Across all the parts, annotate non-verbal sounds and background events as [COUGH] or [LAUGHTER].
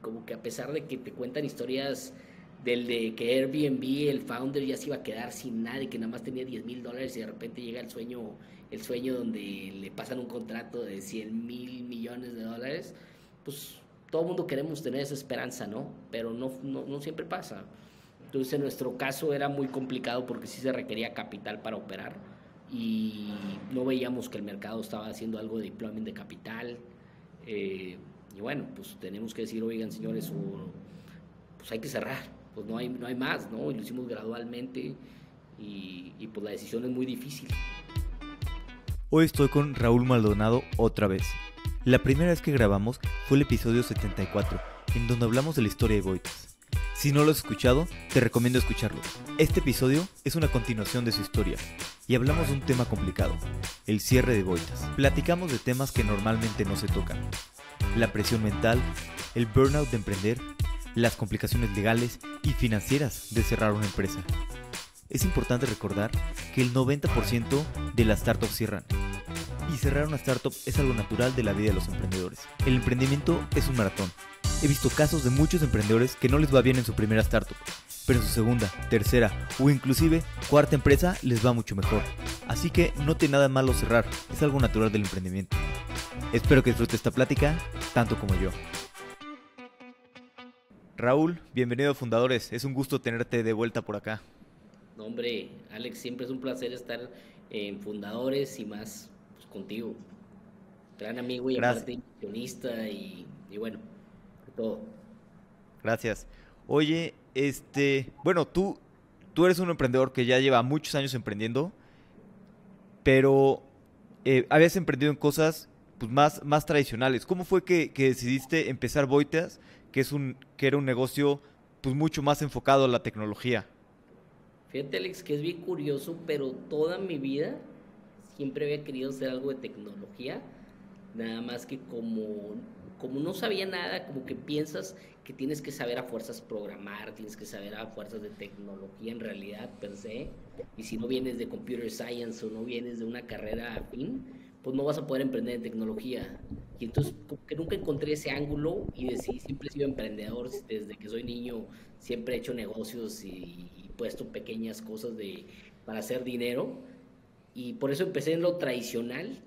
como que a pesar de que te cuentan historias del de que Airbnb, el founder ya se iba a quedar sin nada y que nada más tenía 10 mil dólares y de repente llega el sueño, el sueño donde le pasan un contrato de 100 mil millones de dólares, pues todo el mundo queremos tener esa esperanza, ¿no? Pero no, no, no siempre pasa. Entonces en nuestro caso era muy complicado porque sí se requería capital para operar y no veíamos que el mercado estaba haciendo algo de deployment de capital. Eh, y bueno, pues tenemos que decir, oigan señores, pues hay que cerrar, pues no hay, no hay más, ¿no? Y lo hicimos gradualmente y, y pues la decisión es muy difícil. Hoy estoy con Raúl Maldonado otra vez. La primera vez que grabamos fue el episodio 74, en donde hablamos de la historia de Boitas. Si no lo has escuchado, te recomiendo escucharlo. Este episodio es una continuación de su historia y hablamos de un tema complicado, el cierre de Boitas. Platicamos de temas que normalmente no se tocan. La presión mental, el burnout de emprender, las complicaciones legales y financieras de cerrar una empresa. Es importante recordar que el 90% de las startups cierran. Y cerrar una startup es algo natural de la vida de los emprendedores. El emprendimiento es un maratón. He visto casos de muchos emprendedores que no les va bien en su primera startup, pero en su segunda, tercera o inclusive cuarta empresa les va mucho mejor. Así que no tiene nada malo cerrar, es algo natural del emprendimiento. Espero que disfrutes esta plática tanto como yo. Raúl, bienvenido a Fundadores, es un gusto tenerte de vuelta por acá. No, hombre, Alex, siempre es un placer estar en Fundadores y más pues, contigo. Gran amigo y aparte inversionista y, y bueno, todo. Gracias. Oye, este, bueno, tú, tú eres un emprendedor que ya lleva muchos años emprendiendo, pero eh, habías emprendido en cosas pues, más, más tradicionales. ¿Cómo fue que, que, decidiste empezar Boitas, que, es un, que era un negocio pues, mucho más enfocado a la tecnología? Fíjate, Alex, que es bien curioso, pero toda mi vida siempre había querido hacer algo de tecnología, nada más que como, como no sabía nada, como que piensas que tienes que saber a fuerzas programar, tienes que saber a fuerzas de tecnología en realidad per se, y si no vienes de computer science o no vienes de una carrera afín, pues no vas a poder emprender en tecnología. Y entonces como que nunca encontré ese ángulo y decidí, siempre he sido emprendedor, desde que soy niño siempre he hecho negocios y, y puesto pequeñas cosas de, para hacer dinero. Y por eso empecé en lo tradicional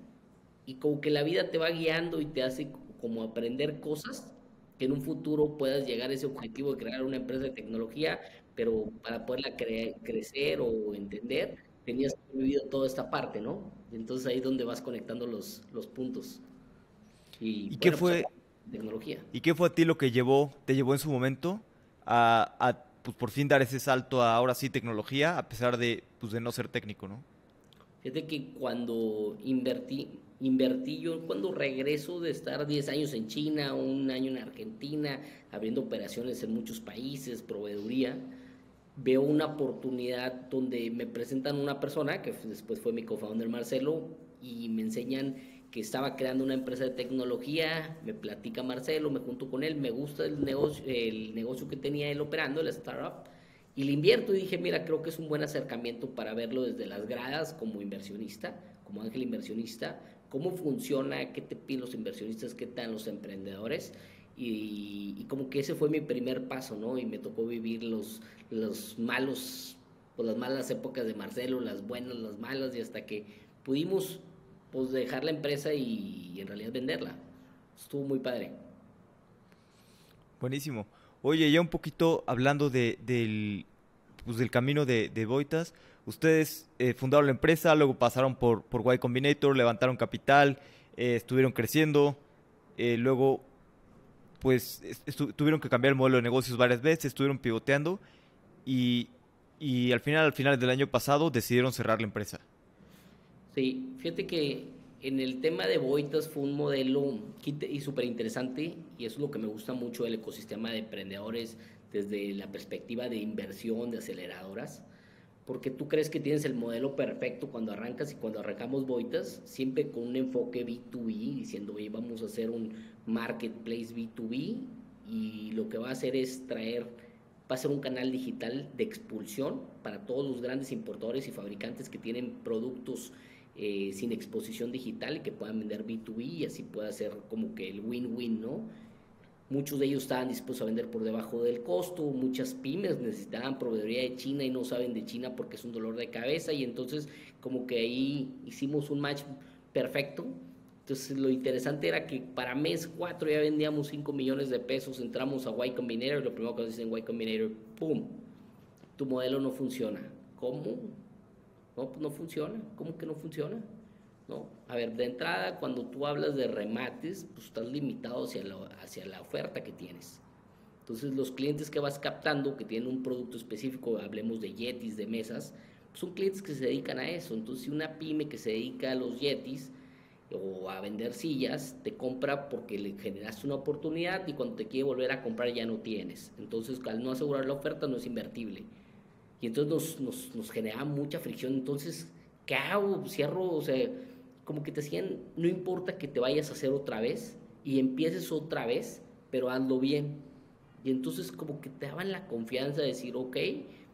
y como que la vida te va guiando y te hace como aprender cosas que en un futuro puedas llegar a ese objetivo de crear una empresa de tecnología, pero para poderla cre crecer o entender, tenías vivido toda esta parte, ¿no? Entonces ahí es donde vas conectando los, los puntos. ¿Y, ¿Y bueno, qué fue? Pues, tecnología. ¿Y qué fue a ti lo que llevó, te llevó en su momento a, a pues, por fin dar ese salto a ahora sí tecnología, a pesar de, pues, de no ser técnico, ¿no? Fíjate que cuando invertí, invertí yo cuando regreso de estar 10 años en China, un año en Argentina, abriendo operaciones en muchos países, proveeduría, veo una oportunidad donde me presentan una persona, que después fue mi cofounder Marcelo, y me enseñan que estaba creando una empresa de tecnología, me platica Marcelo, me junto con él, me gusta el negocio, el negocio que tenía él operando, el startup, y le invierto. Y dije, mira, creo que es un buen acercamiento para verlo desde las gradas como inversionista, como ángel inversionista, cómo funciona, qué te piden los inversionistas, qué tal los emprendedores. Y, como que ese fue mi primer paso, ¿no? Y me tocó vivir los, los malos, pues las malas épocas de Marcelo, las buenas, las malas, y hasta que pudimos pues dejar la empresa y, y en realidad venderla. Estuvo muy padre. Buenísimo. Oye, ya un poquito hablando de, del, pues del camino de, de Boitas, ustedes eh, fundaron la empresa, luego pasaron por, por Y Combinator, levantaron capital, eh, estuvieron creciendo, eh, luego pues tuvieron que cambiar el modelo de negocios varias veces, estuvieron pivoteando y, y al final, al final del año pasado decidieron cerrar la empresa. Sí, fíjate que en el tema de Boitas fue un modelo y súper interesante y eso es lo que me gusta mucho del ecosistema de emprendedores desde la perspectiva de inversión, de aceleradoras, porque tú crees que tienes el modelo perfecto cuando arrancas y cuando arrancamos Boitas, siempre con un enfoque B2B, diciendo, oye, vamos a hacer un marketplace B2B y lo que va a hacer es traer, va a ser un canal digital de expulsión para todos los grandes importadores y fabricantes que tienen productos eh, sin exposición digital y que puedan vender B2B y así pueda ser como que el win-win, ¿no? Muchos de ellos estaban dispuestos a vender por debajo del costo, muchas pymes necesitaban proveeduría de China y no saben de China porque es un dolor de cabeza y entonces como que ahí hicimos un match perfecto. Entonces lo interesante era que para mes 4 ya vendíamos 5 millones de pesos, entramos a Y Combinator y lo primero que nos dicen Y Combinator, ¡pum! Tu modelo no funciona. ¿Cómo? No, pues no funciona. ¿Cómo que no funciona? ¿No? A ver, de entrada, cuando tú hablas de remates, pues estás limitado hacia la, hacia la oferta que tienes. Entonces, los clientes que vas captando, que tienen un producto específico, hablemos de yetis, de mesas, pues son clientes que se dedican a eso. Entonces, si una pyme que se dedica a los yetis o a vender sillas, te compra porque le generaste una oportunidad y cuando te quiere volver a comprar ya no tienes. Entonces, al no asegurar la oferta, no es invertible. Y entonces nos, nos, nos genera mucha fricción. Entonces, ¿qué hago? Cierro, o sea como que te decían, no importa que te vayas a hacer otra vez y empieces otra vez, pero hazlo bien. Y entonces como que te daban la confianza de decir, ok,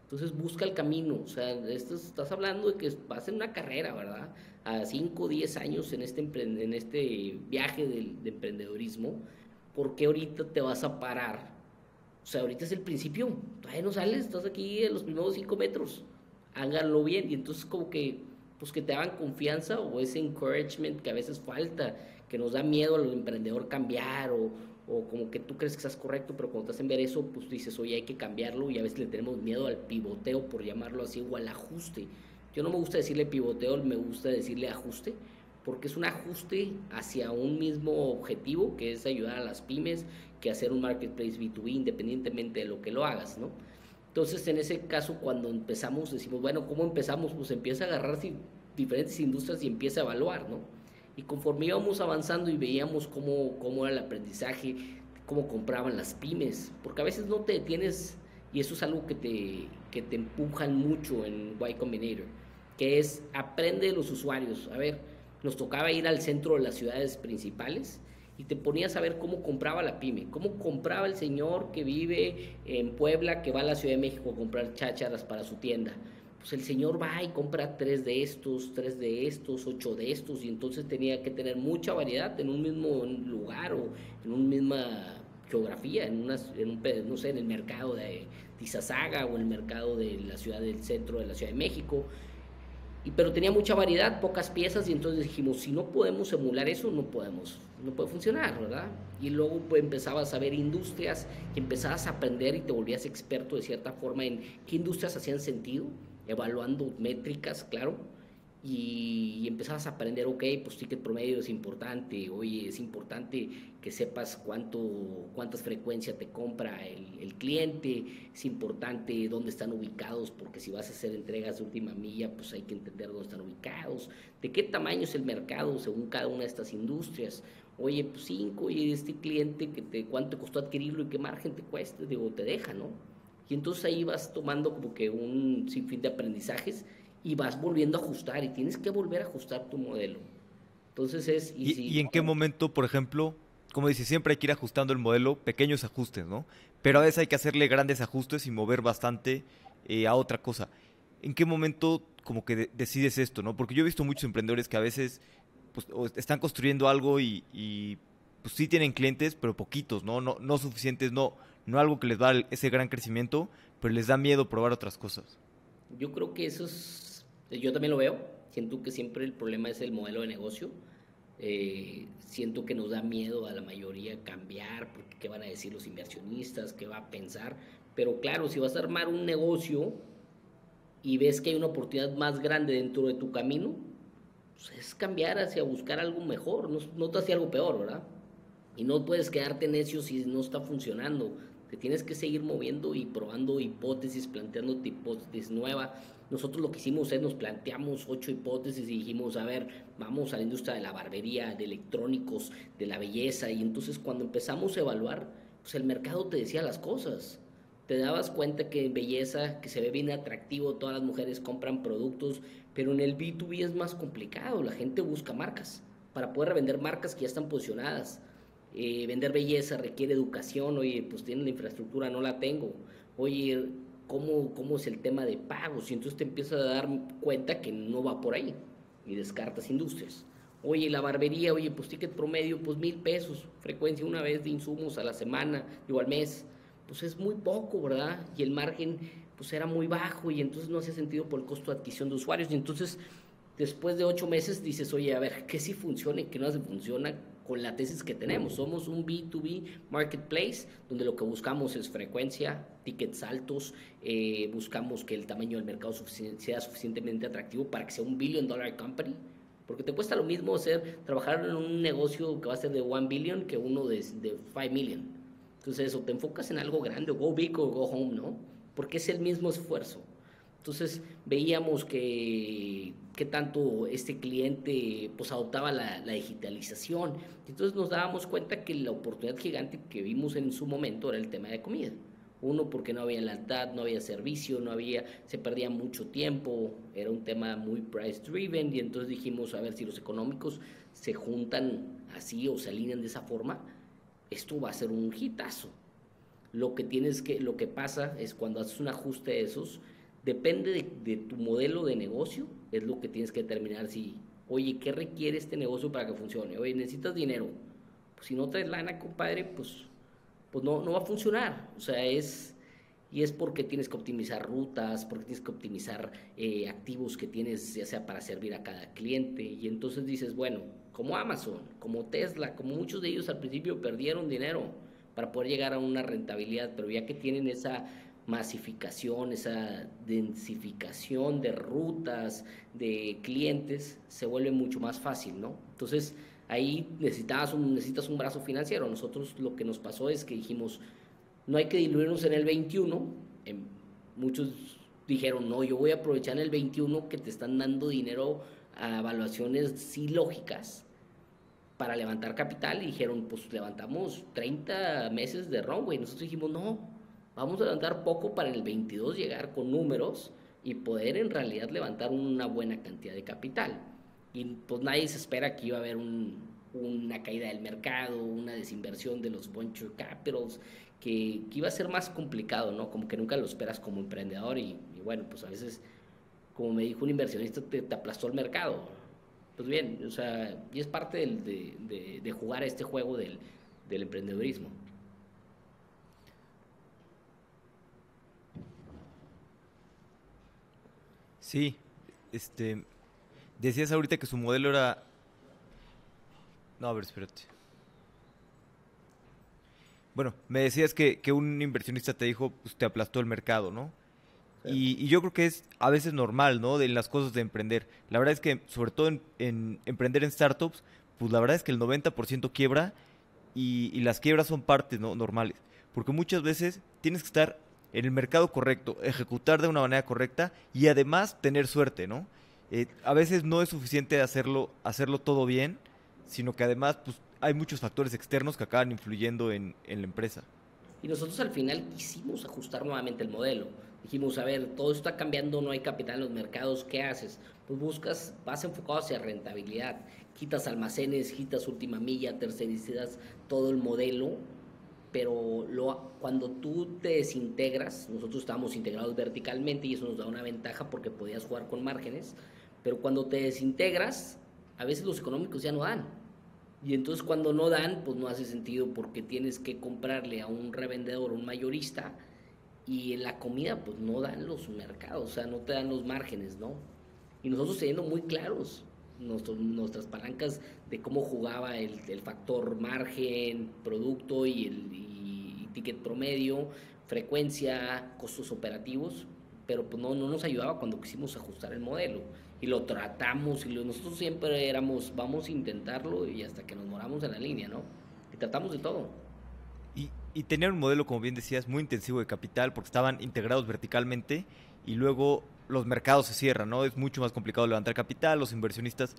entonces busca el camino. O sea, esto, estás hablando de que vas en una carrera, ¿verdad? A 5 o 10 años en este, en este viaje de emprendedorismo, ¿por qué ahorita te vas a parar? O sea, ahorita es el principio, todavía no sales, estás aquí en los primeros 5 metros, háganlo bien. Y entonces como que pues que te hagan confianza o ese encouragement que a veces falta, que nos da miedo al emprendedor cambiar o, o como que tú crees que estás correcto, pero cuando te hacen ver eso, pues dices, oye, hay que cambiarlo y a veces le tenemos miedo al pivoteo, por llamarlo así, o al ajuste. Yo no me gusta decirle pivoteo, me gusta decirle ajuste, porque es un ajuste hacia un mismo objetivo, que es ayudar a las pymes, que hacer un marketplace B2B, independientemente de lo que lo hagas, ¿no? Entonces, en ese caso, cuando empezamos, decimos, bueno, ¿cómo empezamos? Pues empieza a agarrar diferentes industrias y empieza a evaluar, ¿no? Y conforme íbamos avanzando y veíamos cómo, cómo era el aprendizaje, cómo compraban las pymes, porque a veces no te detienes, y eso es algo que te, que te empujan mucho en Y Combinator, que es aprende de los usuarios. A ver, nos tocaba ir al centro de las ciudades principales y te ponías a ver cómo compraba la pyme, cómo compraba el señor que vive en Puebla, que va a la Ciudad de México a comprar chácharas para su tienda. Pues el señor va y compra tres de estos, tres de estos, ocho de estos, y entonces tenía que tener mucha variedad en un mismo lugar o en una misma geografía, en, una, en un, no sé, en el mercado de Tizazaga o el mercado de la ciudad del centro de la Ciudad de México pero tenía mucha variedad, pocas piezas, y entonces dijimos, si no podemos emular eso, no podemos, no puede funcionar, ¿verdad? Y luego pues, empezabas a ver industrias y empezabas a aprender y te volvías experto de cierta forma en qué industrias hacían sentido, evaluando métricas, claro, y, empezabas a aprender, ok, pues ticket promedio es importante, oye, es importante que sepas cuánto, cuántas frecuencias te compra el, el, cliente, es importante dónde están ubicados, porque si vas a hacer entregas de última milla, pues hay que entender dónde están ubicados, de qué tamaño es el mercado según cada una de estas industrias, oye, pues cinco, y este cliente, que te, cuánto te costó adquirirlo y qué margen te cuesta, digo, te deja, ¿no? Y entonces ahí vas tomando como que un sinfín de aprendizajes y vas volviendo a ajustar y tienes que volver a ajustar tu modelo. Entonces es... ¿Y, ¿Y, en qué momento, por ejemplo, como dice, siempre hay que ir ajustando el modelo, pequeños ajustes, ¿no? Pero a veces hay que hacerle grandes ajustes y mover bastante eh, a otra cosa. ¿En qué momento como que decides esto, no? Porque yo he visto muchos emprendedores que a veces pues, están construyendo algo y, y, pues sí tienen clientes, pero poquitos, ¿no? No, no suficientes, no, no algo que les da ese gran crecimiento, pero les da miedo probar otras cosas. Yo creo que eso es yo también lo veo, siento que siempre el problema es el modelo de negocio. Eh, siento que nos da miedo a la mayoría cambiar, porque qué van a decir los inversionistas, qué va a pensar. Pero claro, si vas a armar un negocio y ves que hay una oportunidad más grande dentro de tu camino, pues es cambiar hacia buscar algo mejor, no, no hace algo peor, ¿verdad? Y no puedes quedarte necio si no está funcionando. Te tienes que seguir moviendo y probando hipótesis, planteando hipótesis nuevas nosotros lo que hicimos es nos planteamos ocho hipótesis y dijimos, a ver, vamos a la industria de la barbería, de electrónicos, de la belleza. Y entonces cuando empezamos a evaluar, pues el mercado te decía las cosas. Te dabas cuenta que en belleza, que se ve bien atractivo, todas las mujeres compran productos, pero en el B2B es más complicado. La gente busca marcas para poder revender marcas que ya están posicionadas. Eh, vender belleza requiere educación, oye, pues tienen la infraestructura, no la tengo. Oye, cómo, cómo es el tema de pagos y entonces te empiezas a dar cuenta que no va por ahí y descartas industrias. Oye, la barbería, oye, pues ticket promedio, pues mil pesos, frecuencia una vez de insumos a la semana, o al mes, pues es muy poco, ¿verdad? Y el margen, pues era muy bajo y entonces no hacía sentido por el costo de adquisición de usuarios. Y entonces, después de ocho meses, dices, oye, a ver, ¿qué sí funciona y qué no se funciona? Con la tesis que tenemos. Somos un B2B marketplace donde lo que buscamos es frecuencia, tickets altos, eh, buscamos que el tamaño del mercado sea suficientemente atractivo para que sea un billion dollar company. Porque te cuesta lo mismo hacer, trabajar en un negocio que va a ser de 1 billion que uno de, de 5 million. Entonces, eso, te enfocas en algo grande, o go big o go home, ¿no? Porque es el mismo esfuerzo. Entonces veíamos que, que tanto este cliente pues adoptaba la, digitalización. Entonces nos dábamos cuenta que la oportunidad gigante que vimos en su momento era el tema de comida. Uno, porque no había lealtad, no había servicio, no había, se perdía mucho tiempo, era un tema muy price driven y entonces dijimos, a ver si los económicos se juntan así o se alinean de esa forma, esto va a ser un hitazo. Lo que tienes que, lo que pasa es cuando haces un ajuste de esos, Depende de, tu modelo de negocio, es lo que tienes que determinar si, oye, ¿qué requiere este negocio para que funcione? Oye, necesitas dinero. Pues si no traes lana, compadre, pues, pues no, no va a funcionar. O sea, es, y es porque tienes que optimizar rutas, porque tienes que optimizar eh, activos que tienes, ya sea para servir a cada cliente. Y entonces dices, bueno, como Amazon, como Tesla, como muchos de ellos al principio perdieron dinero para poder llegar a una rentabilidad, pero ya que tienen esa masificación, esa densificación de rutas, de clientes, se vuelve mucho más fácil, ¿no? Entonces, ahí necesitas un, necesitas un brazo financiero. Nosotros lo que nos pasó es que dijimos, no hay que diluirnos en el 21. muchos dijeron, no, yo voy a aprovechar en el 21 que te están dando dinero a evaluaciones sí lógicas para levantar capital y dijeron, pues levantamos 30 meses de runway. Nosotros dijimos, no, Vamos a levantar poco para el 22 llegar con números y poder en realidad levantar una buena cantidad de capital. Y pues nadie se espera que iba a haber una caída del mercado, una desinversión de los venture capitals, que, iba a ser más complicado, ¿no? Como que nunca lo esperas como emprendedor y, bueno, pues a veces, como me dijo un inversionista, te, aplastó el mercado. Pues bien, o sea, y es parte de, jugar a este juego del, del emprendedurismo. Sí, este. Decías ahorita que su modelo era. No, a ver, espérate. Bueno, me decías que, un inversionista te dijo, pues te aplastó el mercado, ¿no? Y, yo creo que es a veces normal, ¿no? De las cosas de emprender. La verdad es que, sobre todo en, emprender en startups, pues la verdad es que el 90% quiebra y, las quiebras son partes ¿no? normales. Porque muchas veces tienes que estar en el mercado correcto, ejecutar de una manera correcta y además tener suerte, ¿no? Eh, a veces no es suficiente hacerlo, hacerlo todo bien, sino que además pues, hay muchos factores externos que acaban influyendo en, en la empresa. Y nosotros al final quisimos ajustar nuevamente el modelo. Dijimos, a ver, todo está cambiando, no hay capital en los mercados, ¿qué haces? Pues buscas, vas enfocado hacia rentabilidad, quitas almacenes, quitas última milla, tercerizas todo el modelo pero lo, cuando tú te desintegras, nosotros estábamos integrados verticalmente y eso nos da una ventaja porque podías jugar con márgenes, pero cuando te desintegras, a veces los económicos ya no dan. Y entonces cuando no dan, pues no hace sentido porque tienes que comprarle a un revendedor, un mayorista, y en la comida pues no dan los mercados, o sea, no te dan los márgenes, ¿no? Y nosotros teniendo muy claros, nuestras palancas de cómo jugaba el, factor margen, producto y el ticket promedio, frecuencia, costos operativos, pero pues no, no nos ayudaba cuando quisimos ajustar el modelo. Y lo tratamos y nosotros siempre éramos, vamos a intentarlo y hasta que nos moramos en la línea, ¿no? Y tratamos de todo. Y, y tener un modelo, como bien decías, muy intensivo de capital porque estaban integrados verticalmente y luego los mercados se cierran, ¿no? Es mucho más complicado levantar capital, los inversionistas,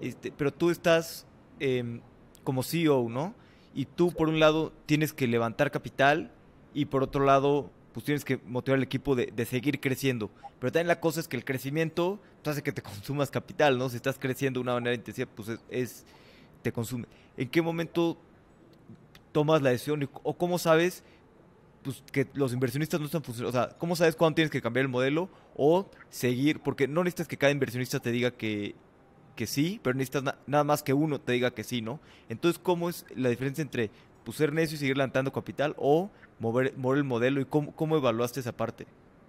este, pero tú estás em, como CEO, ¿no? Y tú, por un lado, tienes que levantar capital y por otro lado, pues tienes que motivar al equipo de, seguir creciendo. Pero también la cosa es que el crecimiento pues, hace que te [LAUGHS] consumas capital, ¿no? Si estás creciendo de una manera intensiva, pues es, te consume. ¿En qué momento tomas la decisión o cómo sabes pues, que los inversionistas no están funcionando. O sea, ¿cómo sabes cuándo tienes que cambiar el modelo o seguir? Porque no necesitas que cada inversionista te diga que, que sí, pero necesitas nada más que uno te diga que sí, ¿no? Entonces, ¿cómo es la diferencia entre pues, ser necio y seguir levantando capital o mover, mover el modelo y cómo, cómo evaluaste esa parte?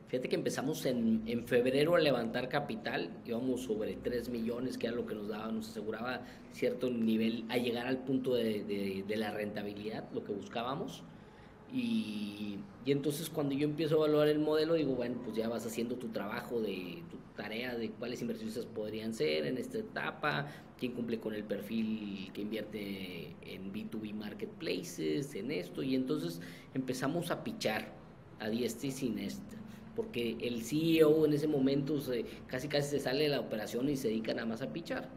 Fíjate que empezamos en, en, febrero a levantar capital, íbamos sobre 3 millones, que era lo que nos daba, nos aseguraba cierto nivel a llegar al punto de, de, de la rentabilidad, lo que buscábamos. Y, entonces cuando yo empiezo a evaluar el modelo, digo, bueno, pues ya vas haciendo tu trabajo de tu tarea de cuáles inversionistas podrían ser en esta etapa, quién cumple con el perfil que invierte en B2B marketplaces, en esto, y entonces empezamos a pichar a diestra y siniestra, porque el CEO en ese momento se, casi casi se sale de la operación y se dedica nada más a pichar.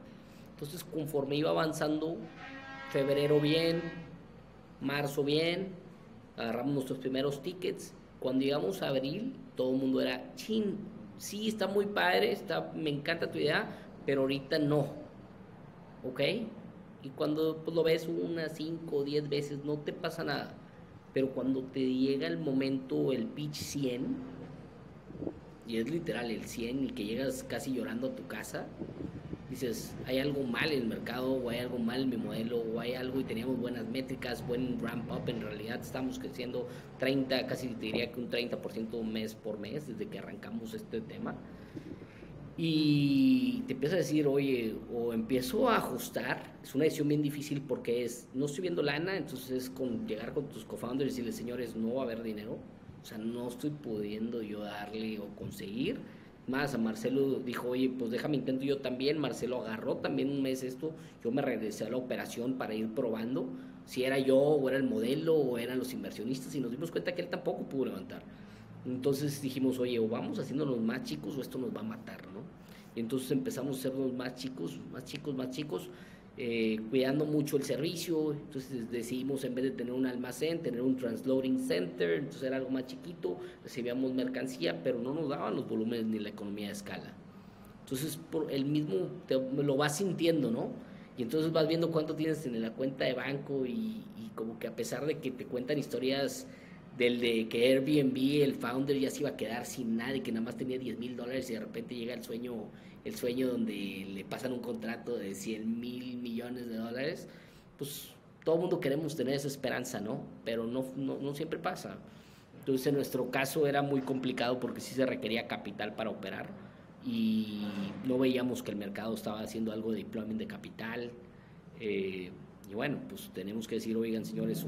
Entonces conforme iba avanzando, febrero bien, marzo bien, agarramos nuestros primeros tickets. Cuando llegamos a abril, todo el mundo era, chin, sí, está muy padre, está, me encanta tu idea, pero ahorita no. ¿Ok? Y cuando pues, lo ves una, cinco, diez veces, no te pasa nada. Pero cuando te llega el momento, el pitch 100, y es literal el 100 y que llegas casi llorando a tu casa, dices, hay algo mal en el mercado, o hay algo mal en mi modelo, o hay algo y teníamos buenas métricas, buen ramp up, en realidad estamos creciendo 30, casi te diría que un 30% mes por mes desde que arrancamos este tema. Y te empieza a decir, oye, o empiezo a ajustar, es una decisión bien difícil porque es, no estoy viendo lana, entonces es con llegar con tus co-founders y decirles, señores, no va a haber dinero, o sea, no estoy pudiendo yo darle o conseguir más a Marcelo dijo, oye, pues déjame intento yo también. Marcelo agarró también un mes esto. Yo me regresé a la operación para ir probando si era yo o era el modelo o eran los inversionistas y nos dimos cuenta que él tampoco pudo levantar. Entonces dijimos, oye, o vamos haciéndonos más chicos o esto nos va a matar, ¿no? Y entonces empezamos a hacernos más chicos, más chicos, más chicos eh, cuidando mucho el servicio, entonces decidimos en vez de tener un almacén, tener un transloading center, entonces era algo más chiquito, recibíamos mercancía, pero no nos daban los volúmenes ni la economía de escala. Entonces por el mismo te, lo vas sintiendo, ¿no? Y entonces vas viendo cuánto tienes en la cuenta de banco y, y como que a pesar de que te cuentan historias del de que Airbnb, el founder ya se iba a quedar sin nada y que nada más tenía 10 mil dólares y de repente llega el sueño el sueño donde le pasan un contrato de 100 mil millones de dólares, pues todo el mundo queremos tener esa esperanza, ¿no? Pero no, no, siempre pasa. Entonces en nuestro caso era muy complicado porque sí se requería capital para operar y no veíamos que el mercado estaba haciendo algo de deployment de capital. Eh, y bueno, pues tenemos que decir, oigan señores,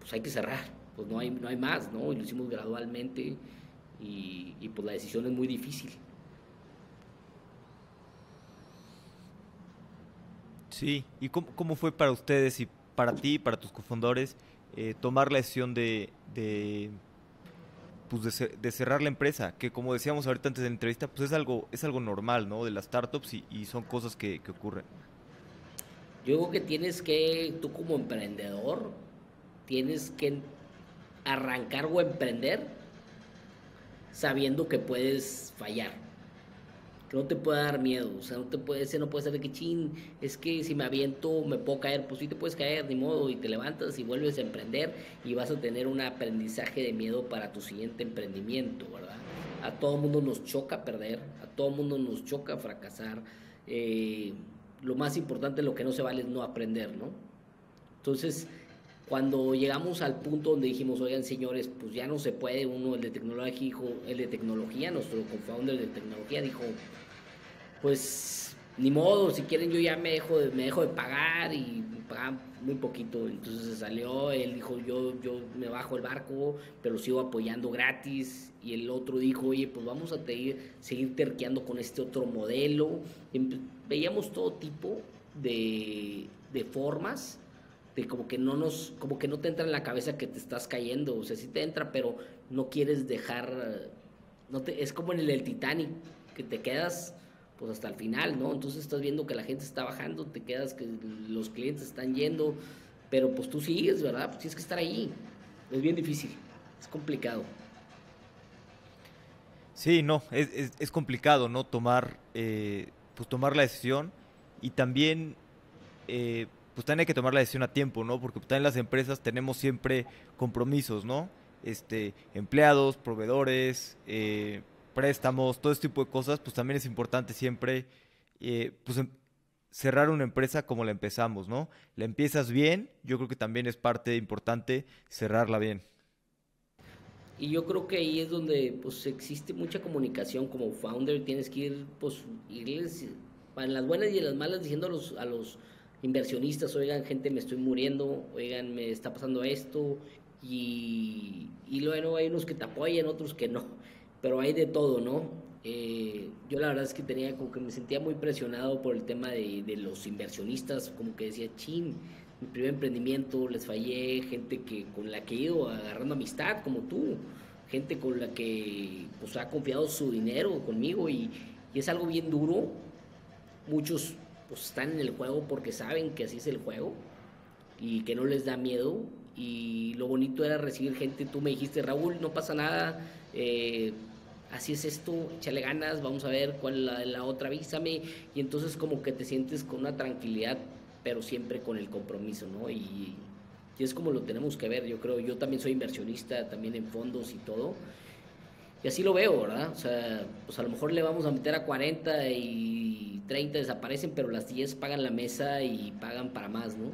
pues hay que cerrar, pues no hay, no hay más, ¿no? Y lo hicimos gradualmente y, y pues la decisión es muy difícil. Sí, ¿y cómo, cómo, fue para ustedes y para ti, para tus cofundadores, eh, tomar la decisión de, de, pues de, cerrar la empresa? Que como decíamos ahorita antes de la entrevista, pues es algo, es algo normal, ¿no? De las startups y, y son cosas que, que, ocurren. Yo creo que tienes que, tú como emprendedor, tienes que arrancar o emprender sabiendo que puedes fallar no te pueda dar miedo, o sea, no te puede ser, no puede ser de que chin, es que si me aviento me puedo caer, pues sí te puedes caer, ni modo, y te levantas y vuelves a emprender y vas a tener un aprendizaje de miedo para tu siguiente emprendimiento, ¿verdad? A todo mundo nos choca perder, a todo mundo nos choca fracasar, eh, lo más importante, lo que no se vale es no aprender, ¿no? Entonces, cuando llegamos al punto donde dijimos, oigan señores, pues ya no se puede, uno, el de tecnología, dijo, el de tecnología, nuestro co-founder de tecnología dijo, pues ni modo, si quieren yo ya me dejo de, me dejo de pagar y pagan muy poquito. Entonces se salió, él dijo yo, yo me bajo el barco, pero sigo apoyando gratis. Y el otro dijo, oye, pues vamos a seguir, seguir terqueando con este otro modelo. Y veíamos todo tipo de, de formas de como que no nos, como que no te entra en la cabeza que te estás cayendo, o sea, sí te entra, pero no quieres dejar, no es como en el, el Titanic, que te quedas pues hasta el final, ¿no? Entonces estás viendo que la gente está bajando, te quedas que los clientes están yendo, pero pues tú sigues, ¿verdad? Pues tienes que estar ahí. Es bien difícil, es complicado. Sí, no, es, es, es complicado, ¿no? Tomar, eh, pues tomar la decisión y también, eh, pues también hay que tomar la decisión a tiempo, ¿no? Porque también las empresas tenemos siempre compromisos, ¿no? Este, empleados, proveedores, eh, préstamos, todo este tipo de cosas, pues también es importante siempre eh, pues em, cerrar una empresa como la empezamos, ¿no? La empiezas bien, yo creo que también es parte importante cerrarla bien. Y yo creo que ahí es donde pues existe mucha comunicación como founder, tienes que ir, pues, irles en las buenas y en las malas diciendo a los inversionistas, oigan, gente, me estoy muriendo, oigan, me está pasando esto, y, y luego hay unos que te apoyan, otros que no, pero hay de todo, ¿no? Eh, yo la verdad es que tenía como que me sentía muy presionado por el tema de, de los inversionistas, como que decía, chin, mi primer emprendimiento, les fallé, gente que con la que he ido agarrando amistad, como tú, gente con la que pues, ha confiado su dinero conmigo y, y es algo bien duro. Muchos pues, están en el juego porque saben que así es el juego y que no les da miedo. Y lo bonito era recibir gente, tú me dijiste, Raúl, no pasa nada, eh, así es esto, échale ganas, vamos a ver cuál es la, la otra, avísame. Y entonces como que te sientes con una tranquilidad pero siempre con el compromiso, ¿no? Y, es como lo tenemos que ver, yo creo. Yo también soy inversionista, también en fondos y todo. Y así lo veo, ¿verdad? O sea, pues a lo mejor le vamos a meter a 40 y 30 desaparecen, pero las 10 pagan la mesa y pagan para más, ¿no?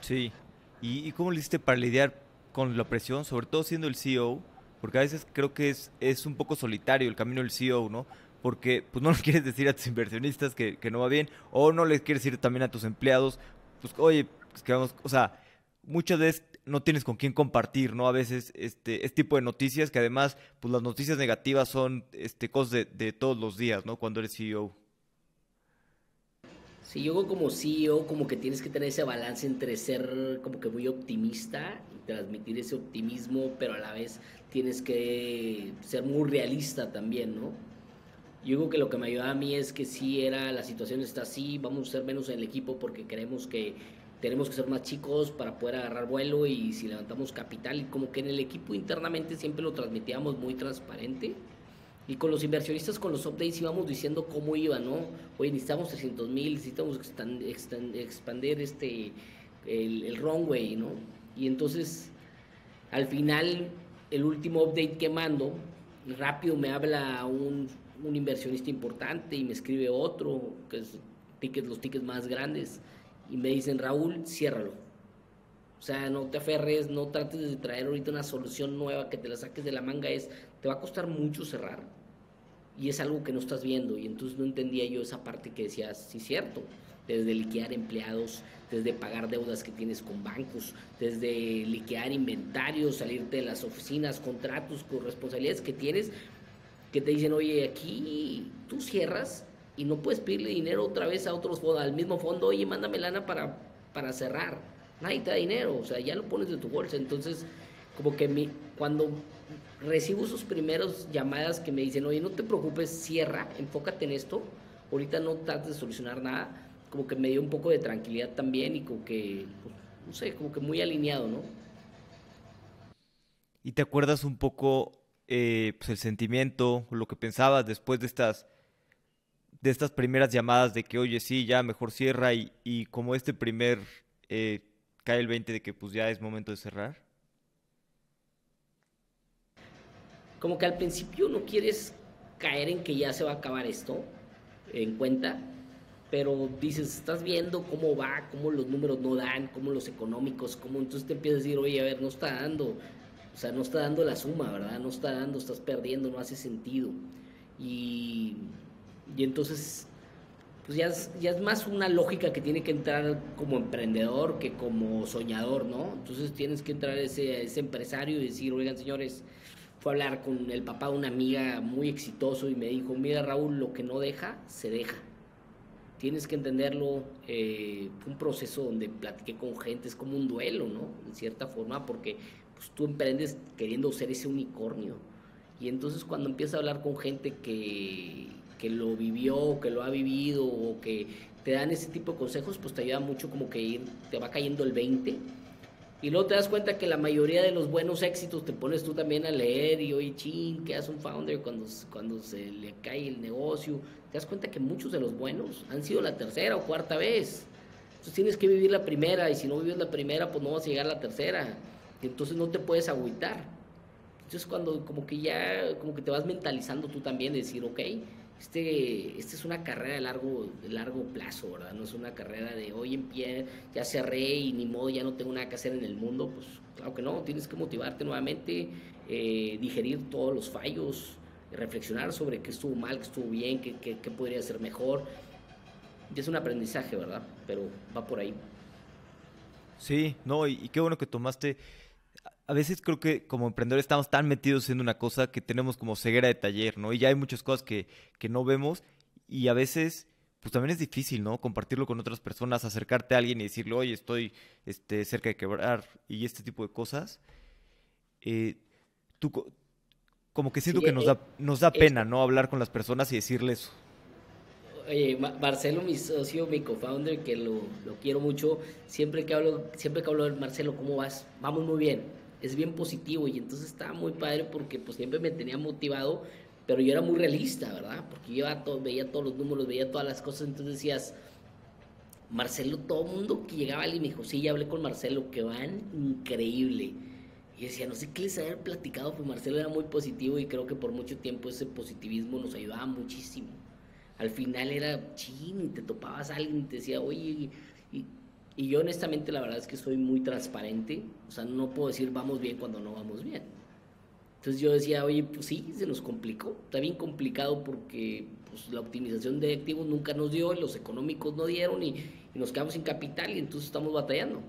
Sí. ¿Y, y cómo le hiciste para lidiar con la presión, sobre todo siendo el CEO? Porque a veces creo que es, es un poco solitario el camino del CEO, ¿no? porque pues no le quieres decir a tus inversionistas que, no va bien, o no les quieres decir también a tus empleados, pues oye, pues que vamos, o sea, muchas veces no tienes con quién compartir, ¿no? A veces este, este tipo de noticias que además, pues las noticias negativas son este, cosas de, de todos los días, ¿no? Cuando eres CEO. Sí, yo como CEO como que tienes que tener ese balance entre ser como que muy optimista y transmitir ese optimismo, pero a la vez tienes que ser muy realista también, ¿no? Yo digo que lo que me ayudaba a mí es que si era, la situación está así, vamos a ser menos en el equipo porque creemos que tenemos que ser más chicos para poder agarrar vuelo y si levantamos capital y como que en el equipo internamente siempre lo transmitíamos muy transparente y con los inversionistas, con los updates íbamos diciendo cómo iba, ¿no? Oye, necesitamos 300 mil, necesitamos expandir este, el, el runway, ¿no? Y entonces, al final, el último update que mando, rápido me habla un un inversionista importante y me escribe otro, que es tickets, los tickets más grandes, y me dicen, Raúl, ciérralo. O sea, no te aferres, no trates de traer ahorita una solución nueva que te la saques de la manga, es, te va a costar mucho cerrar. Y es algo que no estás viendo. Y entonces no entendía yo esa parte que decías, sí, cierto, desde liquidar empleados, desde pagar deudas que tienes con bancos, desde liquidar inventarios, salirte de las oficinas, contratos, con responsabilidades que tienes, que te dicen, oye, aquí tú cierras y no puedes pedirle dinero otra vez a otros fondos, al mismo fondo, oye, mándame lana para, para cerrar. Nadie te da dinero, o sea, ya lo pones de tu bolsa. Entonces, como que mi, cuando recibo sus primeros llamadas que me dicen, oye, no te preocupes, cierra, enfócate en esto, ahorita no trates de solucionar nada, como que me dio un poco de tranquilidad también y como que, pues, no sé, como que muy alineado, ¿no? ¿Y te acuerdas un poco eh, pues el sentimiento, lo que pensabas después de estas, de estas primeras llamadas de que, oye, sí, ya mejor cierra y, y como este primer eh, cae el 20 de que pues ya es momento de cerrar? Como que al principio no quieres caer en que ya se va a acabar esto, en cuenta, pero dices, estás viendo cómo va, cómo los números no dan, cómo los económicos, cómo entonces te empiezas a decir, oye, a ver, no está dando, o sea, no está dando la suma, ¿verdad? No está dando, estás perdiendo, no hace sentido. Y, y entonces, pues ya es, ya es más una lógica que tiene que entrar como emprendedor que como soñador, ¿no? Entonces tienes que entrar ese, ese empresario y decir, oigan señores, fue a hablar con el papá de una amiga muy exitoso y me dijo, mira Raúl, lo que no deja, se deja. Tienes que entenderlo, eh, un proceso donde platiqué con gente, es como un duelo, ¿no? En cierta forma, porque pues, tú emprendes queriendo ser ese unicornio. Y entonces cuando empiezas a hablar con gente que, que lo vivió, que lo ha vivido, o que te dan ese tipo de consejos, pues te ayuda mucho como que ir, te va cayendo el 20. Y luego te das cuenta que la mayoría de los buenos éxitos te pones tú también a leer y oye, ching, ¿qué hace un founder cuando, cuando se le cae el negocio? Te das cuenta que muchos de los buenos han sido la tercera o cuarta vez. Entonces tienes que vivir la primera y si no vives la primera, pues no vas a llegar a la tercera entonces no te puedes agüitar. Entonces cuando como que ya, como que te vas mentalizando tú también, de decir, ok, este, esta es una carrera de largo, largo plazo, ¿verdad? No es una carrera de hoy en pie, ya cerré y ni modo, ya no tengo nada que hacer en el mundo. Pues claro que no, tienes que motivarte nuevamente, eh, digerir todos los fallos, reflexionar sobre qué estuvo mal, qué estuvo bien, qué, qué, qué podría ser mejor. Y es un aprendizaje, ¿verdad? Pero va por ahí. Sí, no, y qué bueno que tomaste a veces creo que como emprendedores estamos tan metidos en una cosa que tenemos como ceguera de taller, ¿no? Y ya hay muchas cosas que, que no vemos y a veces pues también es difícil, ¿no? Compartirlo con otras personas, acercarte a alguien y decirle, oye, estoy este, cerca de quebrar y este tipo de cosas. Eh, tú, como que siento que nos da, nos da pena, ¿no? Hablar con las personas y decirles. Oye, Marcelo, mi socio, mi co-founder, que lo, lo, quiero mucho, siempre que hablo, siempre que hablo de Marcelo, ¿cómo vas? Vamos muy bien es bien positivo y entonces estaba muy padre porque pues siempre me tenía motivado, pero yo era muy realista, ¿verdad? Porque yo todo, veía todos los números, veía todas las cosas, entonces decías, Marcelo, todo el mundo que llegaba y me dijo, sí, ya hablé con Marcelo, que van increíble. Y decía, no sé qué les había platicado, pues Marcelo era muy positivo y creo que por mucho tiempo ese positivismo nos ayudaba muchísimo. Al final era, ching, te topabas a alguien y te decía, oye, y, y yo honestamente la verdad es que soy muy transparente, o sea, no puedo decir vamos bien cuando no vamos bien. Entonces yo decía, oye, pues sí, se nos complicó, está bien complicado porque pues, la optimización de activos nunca nos dio, los económicos no dieron y, nos quedamos sin capital y entonces estamos batallando.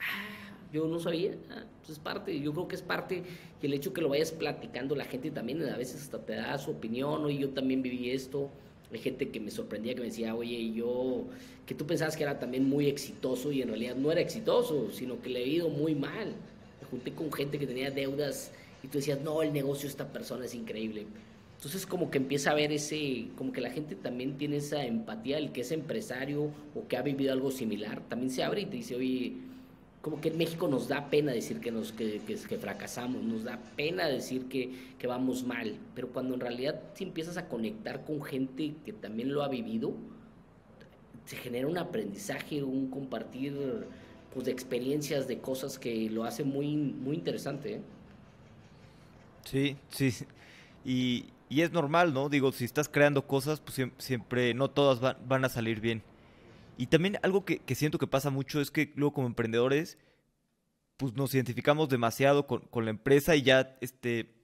Ah, yo no sabía, ah, pues es parte, yo creo que es parte y el hecho que lo vayas platicando, la gente también a veces hasta te da su opinión, oye, yo también viví esto, hay gente que me sorprendía, que me decía, oye, yo, que tú pensabas que era también muy exitoso y en realidad no era exitoso, sino que le he ido muy mal. Me junté con gente que tenía deudas y tú decías, no, el negocio de esta persona es increíble. Entonces como que empieza a ver ese, como que la gente también tiene esa empatía, el que es empresario o que ha vivido algo similar, también se abre y te dice, oye, como que en México nos da pena decir que, nos, que, que, fracasamos, nos da pena decir que, que, vamos mal, pero cuando en realidad si empiezas a conectar con gente que también lo ha vivido, se genera un aprendizaje, un compartir pues, de experiencias, de cosas que lo hace muy, muy interesante. ¿eh? Sí, sí, y, y, es normal, ¿no? Digo, si estás creando cosas, pues siempre, no todas van, van a salir bien. Y también algo que, siento que pasa mucho es que luego como emprendedores, pues nos identificamos demasiado con, la empresa y ya, este,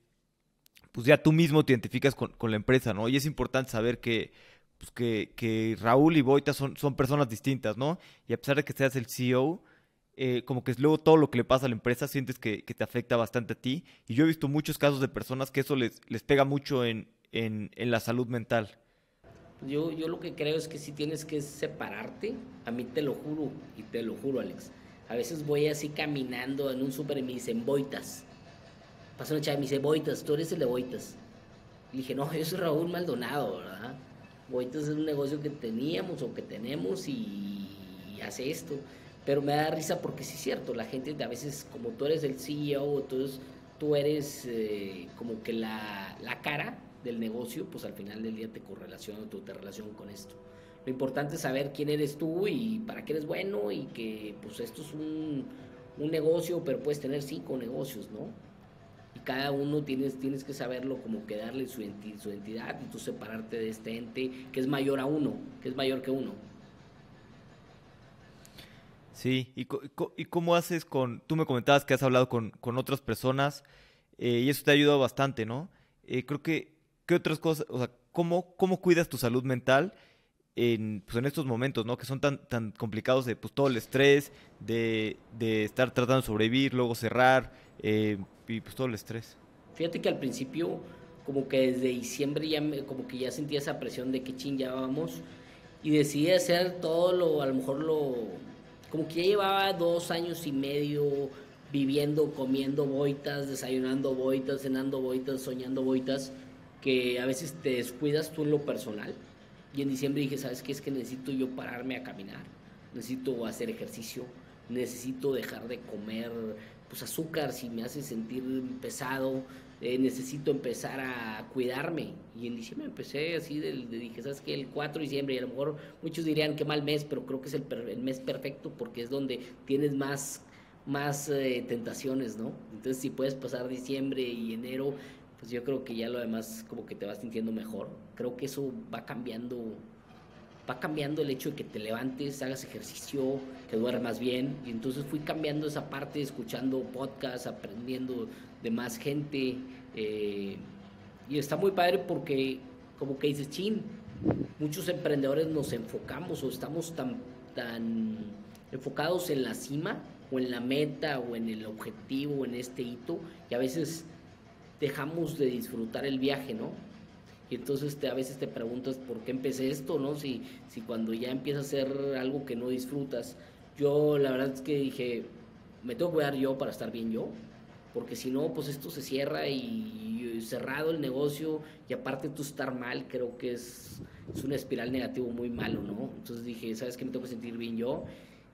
pues ya tú mismo te identificas con, la empresa, ¿no? Y es importante saber que, pues que, que Raúl y Boita son, son personas distintas, ¿no? Y a pesar de que seas el CEO, eh, como que luego todo lo que le pasa a la empresa sientes que, te afecta bastante a ti. Y yo he visto muchos casos de personas que eso les, les pega mucho en, en la salud mental. Yo, yo lo que creo es que si tienes que separarte, a mí te lo juro, y te lo juro, Alex. A veces voy así caminando en un súper y me dicen, Boitas. Pasa una chava y me dice, Boitas, tú eres el de Boitas. Le dije, no, yo soy Raúl Maldonado, ¿verdad? Boitas es un negocio que teníamos o que tenemos y, hace esto. Pero me da risa porque sí es cierto, la gente a veces, como tú eres el CEO, entonces tú eres eh, como que la, la cara del negocio, pues al final del día te correlaciona, tú te relacionas con esto. Lo importante es saber quién eres tú y para qué eres bueno y que pues esto es un, un negocio, pero puedes tener cinco negocios, ¿no? Y cada uno tienes, tienes que saberlo, como que darle su, su identidad y tú separarte de este ente que es mayor a uno, que es mayor que uno. Sí, ¿y, y cómo haces con, tú me comentabas que has hablado con, con otras personas eh, y eso te ha ayudado bastante, ¿no? Eh, creo que ¿qué otras cosas, o sea, cómo, cómo cuidas tu salud mental en, pues en estos momentos, ¿no? Que son tan, tan complicados de pues, todo el estrés, de, de estar tratando de sobrevivir, luego cerrar, eh, y pues todo el estrés. Fíjate que al principio, como que desde diciembre ya como que ya sentía esa presión de que ching ya vamos, y decidí hacer todo lo, a lo mejor lo, como que ya llevaba dos años y medio viviendo, comiendo boitas, desayunando boitas, cenando boitas, soñando boitas, que a veces te descuidas tú en lo personal. Y en diciembre dije, ¿sabes qué? Es que necesito yo pararme a caminar, necesito hacer ejercicio, necesito dejar de comer pues azúcar si me hace sentir pesado, eh, necesito empezar a cuidarme. Y en diciembre empecé así, de, dije, ¿sabes qué? El 4 de diciembre, y a lo mejor muchos dirían que mal mes, pero creo que es el, el mes perfecto porque es donde tienes más, más eh, tentaciones, ¿no? Entonces si puedes pasar diciembre y enero pues yo creo que ya lo demás como que te vas sintiendo mejor. Creo que eso va cambiando, va cambiando el hecho de que te levantes, hagas ejercicio, que duermas bien. Y entonces fui cambiando esa parte, escuchando podcasts, aprendiendo de más gente. Eh, y está muy padre porque como que dices, chin, muchos emprendedores nos enfocamos o estamos tan, tan enfocados en la cima o en la meta o en el objetivo o en este hito y a veces dejamos de disfrutar el viaje, ¿no? Y entonces te, a veces te preguntas por qué empecé esto, ¿no? Si, si cuando ya empiezas a hacer algo que no disfrutas. Yo la verdad es que dije, me tengo que cuidar yo para estar bien yo, porque si no, pues esto se cierra y, cerrado el negocio y aparte tú estar mal, creo que es, es una espiral negativo muy malo, ¿no? Entonces dije, ¿sabes qué? Me tengo que sentir bien yo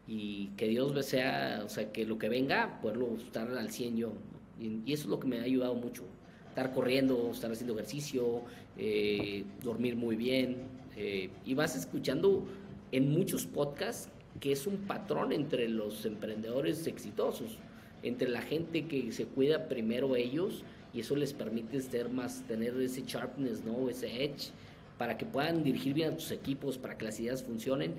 y que Dios sea, o sea, que lo que venga, poderlo estar al 100 yo. Y, eso es lo que me ha ayudado mucho estar corriendo, estar haciendo ejercicio, eh, dormir muy bien. Eh, y vas escuchando en muchos podcasts que es un patrón entre los emprendedores exitosos, entre la gente que se cuida primero ellos y eso les permite ser más, tener ese sharpness, ¿no? ese edge, para que puedan dirigir bien a sus equipos, para que las ideas funcionen.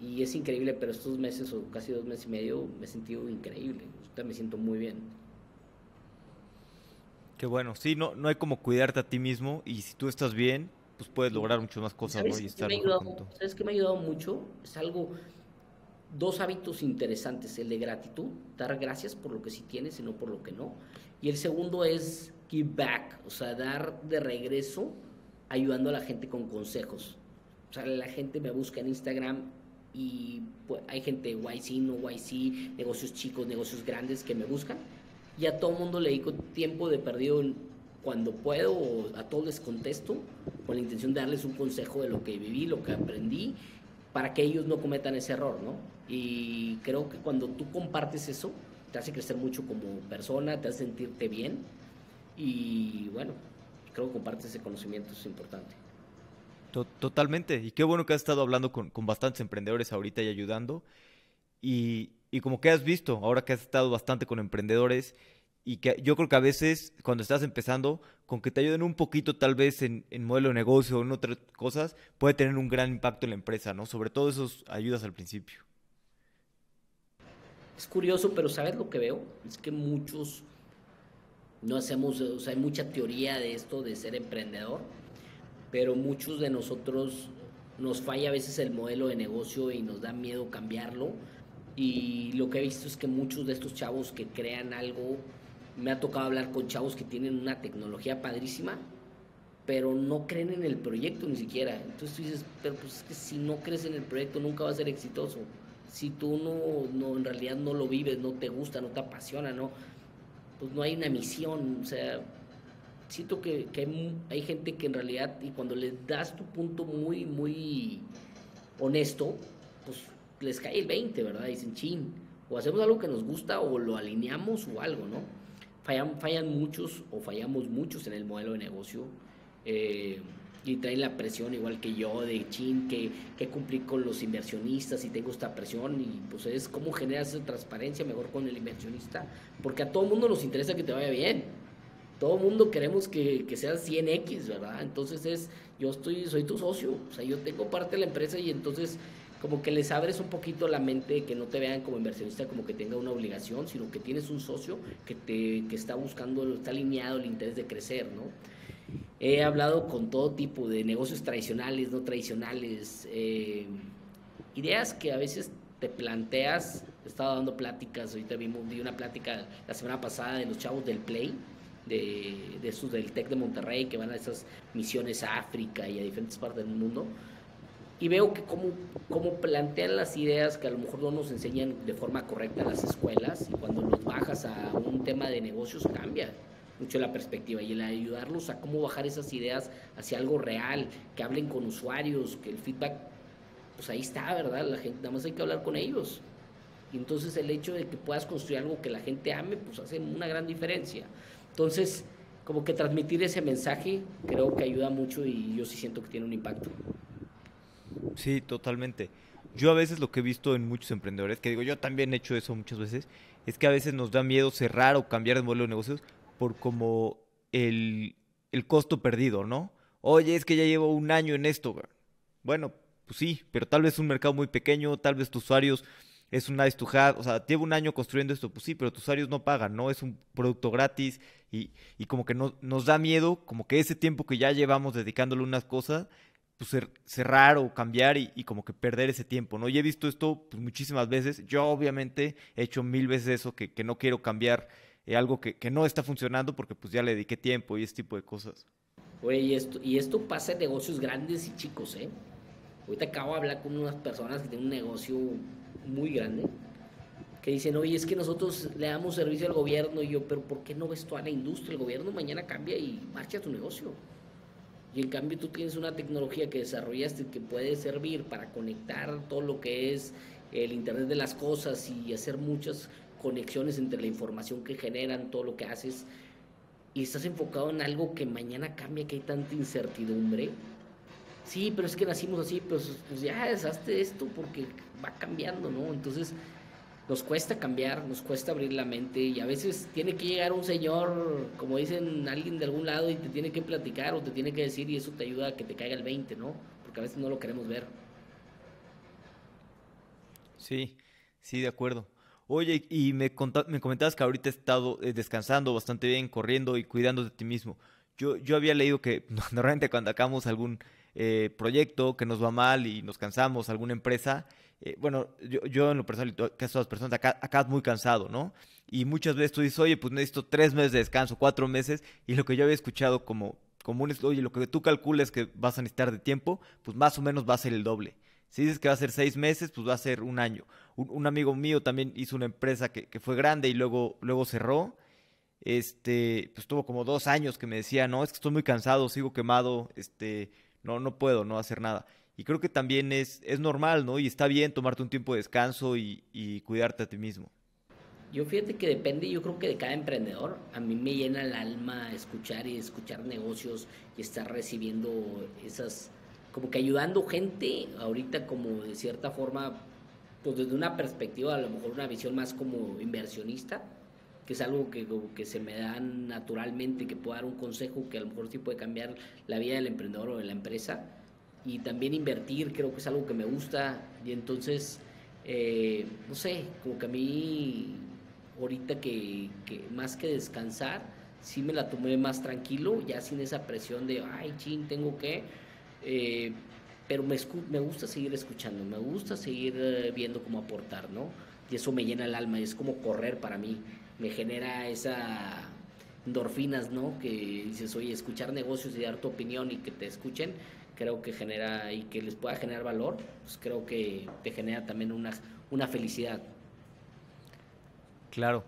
Y es increíble, pero estos meses o casi dos meses y medio me he sentido increíble. me siento muy bien. Qué bueno, sí, no, no hay como cuidarte a ti mismo y si tú estás bien, pues puedes lograr muchas más cosas, ¿no? Y estar me ¿Sabes qué me ha ayudado mucho? Es algo, dos hábitos interesantes, el de gratitud, dar gracias por lo que sí tienes y no por lo que no. Y el segundo es give back, o sea, dar de regreso ayudando a la gente con consejos. O sea, la gente me busca en Instagram y pues, hay gente YC, no YC, negocios chicos, negocios grandes que me buscan y a todo mundo le dedico tiempo de perdido cuando puedo, a todos les contesto con la intención de darles un consejo de lo que viví, lo que aprendí, para que ellos no cometan ese error, ¿no? Y creo que cuando tú compartes eso, te hace crecer mucho como persona, te hace sentirte bien y bueno, creo que compartes ese conocimiento, es importante. Totalmente, y qué bueno que has estado hablando con, con bastantes emprendedores ahorita y ayudando. Y, y como que has visto, ahora que has estado bastante con emprendedores, y que yo creo que a veces cuando estás empezando, con que te ayuden un poquito tal vez en, en modelo de negocio o en otras cosas, puede tener un gran impacto en la empresa, ¿no? Sobre todo esos ayudas al principio. Es curioso, pero ¿sabes lo que veo? Es que muchos no hacemos, o sea, hay mucha teoría de esto de ser emprendedor, pero muchos de nosotros nos falla a veces el modelo de negocio y nos da miedo cambiarlo y lo que he visto es que muchos de estos chavos que crean algo, me ha tocado hablar con chavos que tienen una tecnología padrísima, pero no creen en el proyecto ni siquiera. Entonces tú dices, pero pues es que si no crees en el proyecto nunca va a ser exitoso. Si tú no, no en realidad no lo vives, no te gusta, no te apasiona, no, pues no hay una misión. O sea, siento que, que hay, hay, gente que en realidad, y cuando les das tu punto muy, muy honesto, pues les cae el 20, ¿verdad? Dicen, chin, o hacemos algo que nos gusta o lo alineamos o algo, ¿no? Fallan, fallan muchos o fallamos muchos en el modelo de negocio. Eh, y traen la presión igual que yo de chin, que, que cumplir con los inversionistas y tengo esta presión y pues es cómo generas esa transparencia mejor con el inversionista, porque a todo mundo nos interesa que te vaya bien, todo mundo queremos que, que seas 100x, ¿verdad? Entonces es, yo estoy, soy tu socio, o sea, yo tengo parte de la empresa y entonces como que les abres un poquito la mente, que no te vean como inversionista como que tenga una obligación, sino que tienes un socio que, te, que está buscando, está alineado el interés de crecer, ¿no? He hablado con todo tipo de negocios tradicionales, no tradicionales, eh, ideas que a veces te planteas, he estado dando pláticas, ahorita vimos, vi una plática la semana pasada de los chavos del Play, de, de esos del TEC de Monterrey, que van a esas misiones a África y a diferentes partes del mundo, y veo que cómo, cómo plantean las ideas que a lo mejor no nos enseñan de forma correcta en las escuelas y cuando los bajas a un tema de negocios cambia mucho la perspectiva y el ayudarlos a cómo bajar esas ideas hacia algo real, que hablen con usuarios, que el feedback, pues ahí está, ¿verdad? La gente, nada más hay que hablar con ellos. Y entonces el hecho de que puedas construir algo que la gente ame, pues hace una gran diferencia. Entonces, como que transmitir ese mensaje creo que ayuda mucho y yo sí siento que tiene un impacto. Sí, totalmente. Yo a veces lo que he visto en muchos emprendedores, que digo, yo también he hecho eso muchas veces, es que a veces nos da miedo cerrar o cambiar de modelo de negocios por como el, el costo perdido, ¿no? Oye, es que ya llevo un año en esto. Bueno, pues sí, pero tal vez un mercado muy pequeño, tal vez tus usuarios es un nice to have, o sea, llevo un año construyendo esto, pues sí, pero tus usuarios no pagan, ¿no? Es un producto gratis y, y como que no, nos da miedo, como que ese tiempo que ya llevamos dedicándole unas cosas, pues cerrar o cambiar y, como que perder ese tiempo, ¿no? Y he visto esto pues, muchísimas veces, yo obviamente he hecho mil veces eso, que, que no quiero cambiar eh, algo que, que no está funcionando porque pues ya le dediqué tiempo y ese tipo de cosas. Oye, y esto, y esto pasa en negocios grandes y chicos, ¿eh? Ahorita acabo de hablar con unas personas que tienen un negocio muy grande que dicen, oye, es que nosotros le damos servicio al gobierno y yo, pero ¿por qué no ves toda la industria? El gobierno mañana cambia y marcha tu negocio. Y en cambio tú tienes una tecnología que desarrollaste que puede servir para conectar todo lo que es el Internet de las Cosas y hacer muchas conexiones entre la información que generan, todo lo que haces, y estás enfocado en algo que mañana cambia, que hay tanta incertidumbre. Sí, pero es que nacimos así, pues, pues ya deshazte esto porque va cambiando, ¿no? Entonces nos cuesta cambiar, nos cuesta abrir la mente y a veces tiene que llegar un señor, como dicen, alguien de algún lado y te tiene que platicar o te tiene que decir y eso te ayuda a que te caiga el 20, ¿no? Porque a veces no lo queremos ver. Sí, sí, de acuerdo. Oye, y me, me comentabas que ahorita has estado eh, descansando bastante bien, corriendo y cuidando de ti mismo. Yo, yo había leído que [LAUGHS] normalmente cuando acabamos algún eh, proyecto que nos va mal y nos cansamos, alguna empresa, eh, bueno, yo, yo, en lo personal, que las personas, acá, acá muy cansado, ¿no? Y muchas veces tú dices, oye, pues necesito tres meses de descanso, cuatro meses, y lo que yo había escuchado como, un, oye, lo que tú calcules que vas a necesitar de tiempo, pues más o menos va a ser el doble. Si dices que va a ser seis meses, pues va a ser un año. Un, amigo mío también hizo una empresa que, que, fue grande y luego, luego cerró. Este, pues tuvo como dos años que me decía, no, es que estoy muy cansado, sigo quemado, este, no, no puedo, no hacer nada. Y creo que también es, es normal, ¿no? Y está bien tomarte un tiempo de descanso y, cuidarte a ti mismo. Yo fíjate que depende, yo creo que de cada emprendedor. A mí me llena el alma escuchar y escuchar negocios y estar recibiendo esas como que ayudando gente, ahorita como de cierta forma, pues desde una perspectiva, a lo mejor una visión más como inversionista, que es algo que, que se me da naturalmente, que puedo dar un consejo que a lo mejor sí puede cambiar la vida del emprendedor o de la empresa. Y también invertir, creo que es algo que me gusta. Y entonces, eh, no sé, como que a mí, ahorita que, más que descansar, sí me la tomé más tranquilo, ya sin esa presión de, ay, chin, tengo que eh, pero me, me, gusta seguir escuchando, me gusta seguir eh, viendo cómo aportar, ¿no? Y eso me llena el alma, es como correr para mí, me genera esa endorfinas, ¿no? Que dices, oye, escuchar negocios y dar tu opinión y que te escuchen, creo que genera y que les pueda generar valor, pues creo que te genera también una, una felicidad. Claro.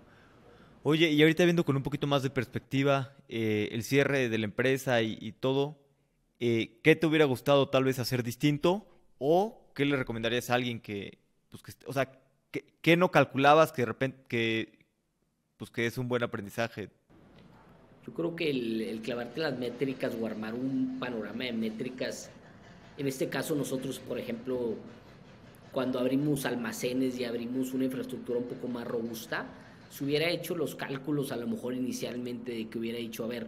Oye, y ahorita viendo con un poquito más de perspectiva eh, el cierre de la empresa y, todo, eh, ¿qué te hubiera gustado tal vez hacer distinto? ¿O qué le recomendarías a alguien que, pues, que o sea, ¿qué, no calculabas que de repente, que, pues, que es un buen aprendizaje? Yo creo que el, clavarte las métricas o armar un panorama de métricas, en este caso nosotros, por ejemplo, cuando abrimos almacenes y abrimos una infraestructura un poco más robusta, se hubiera hecho los cálculos a lo mejor inicialmente de que hubiera dicho, a ver,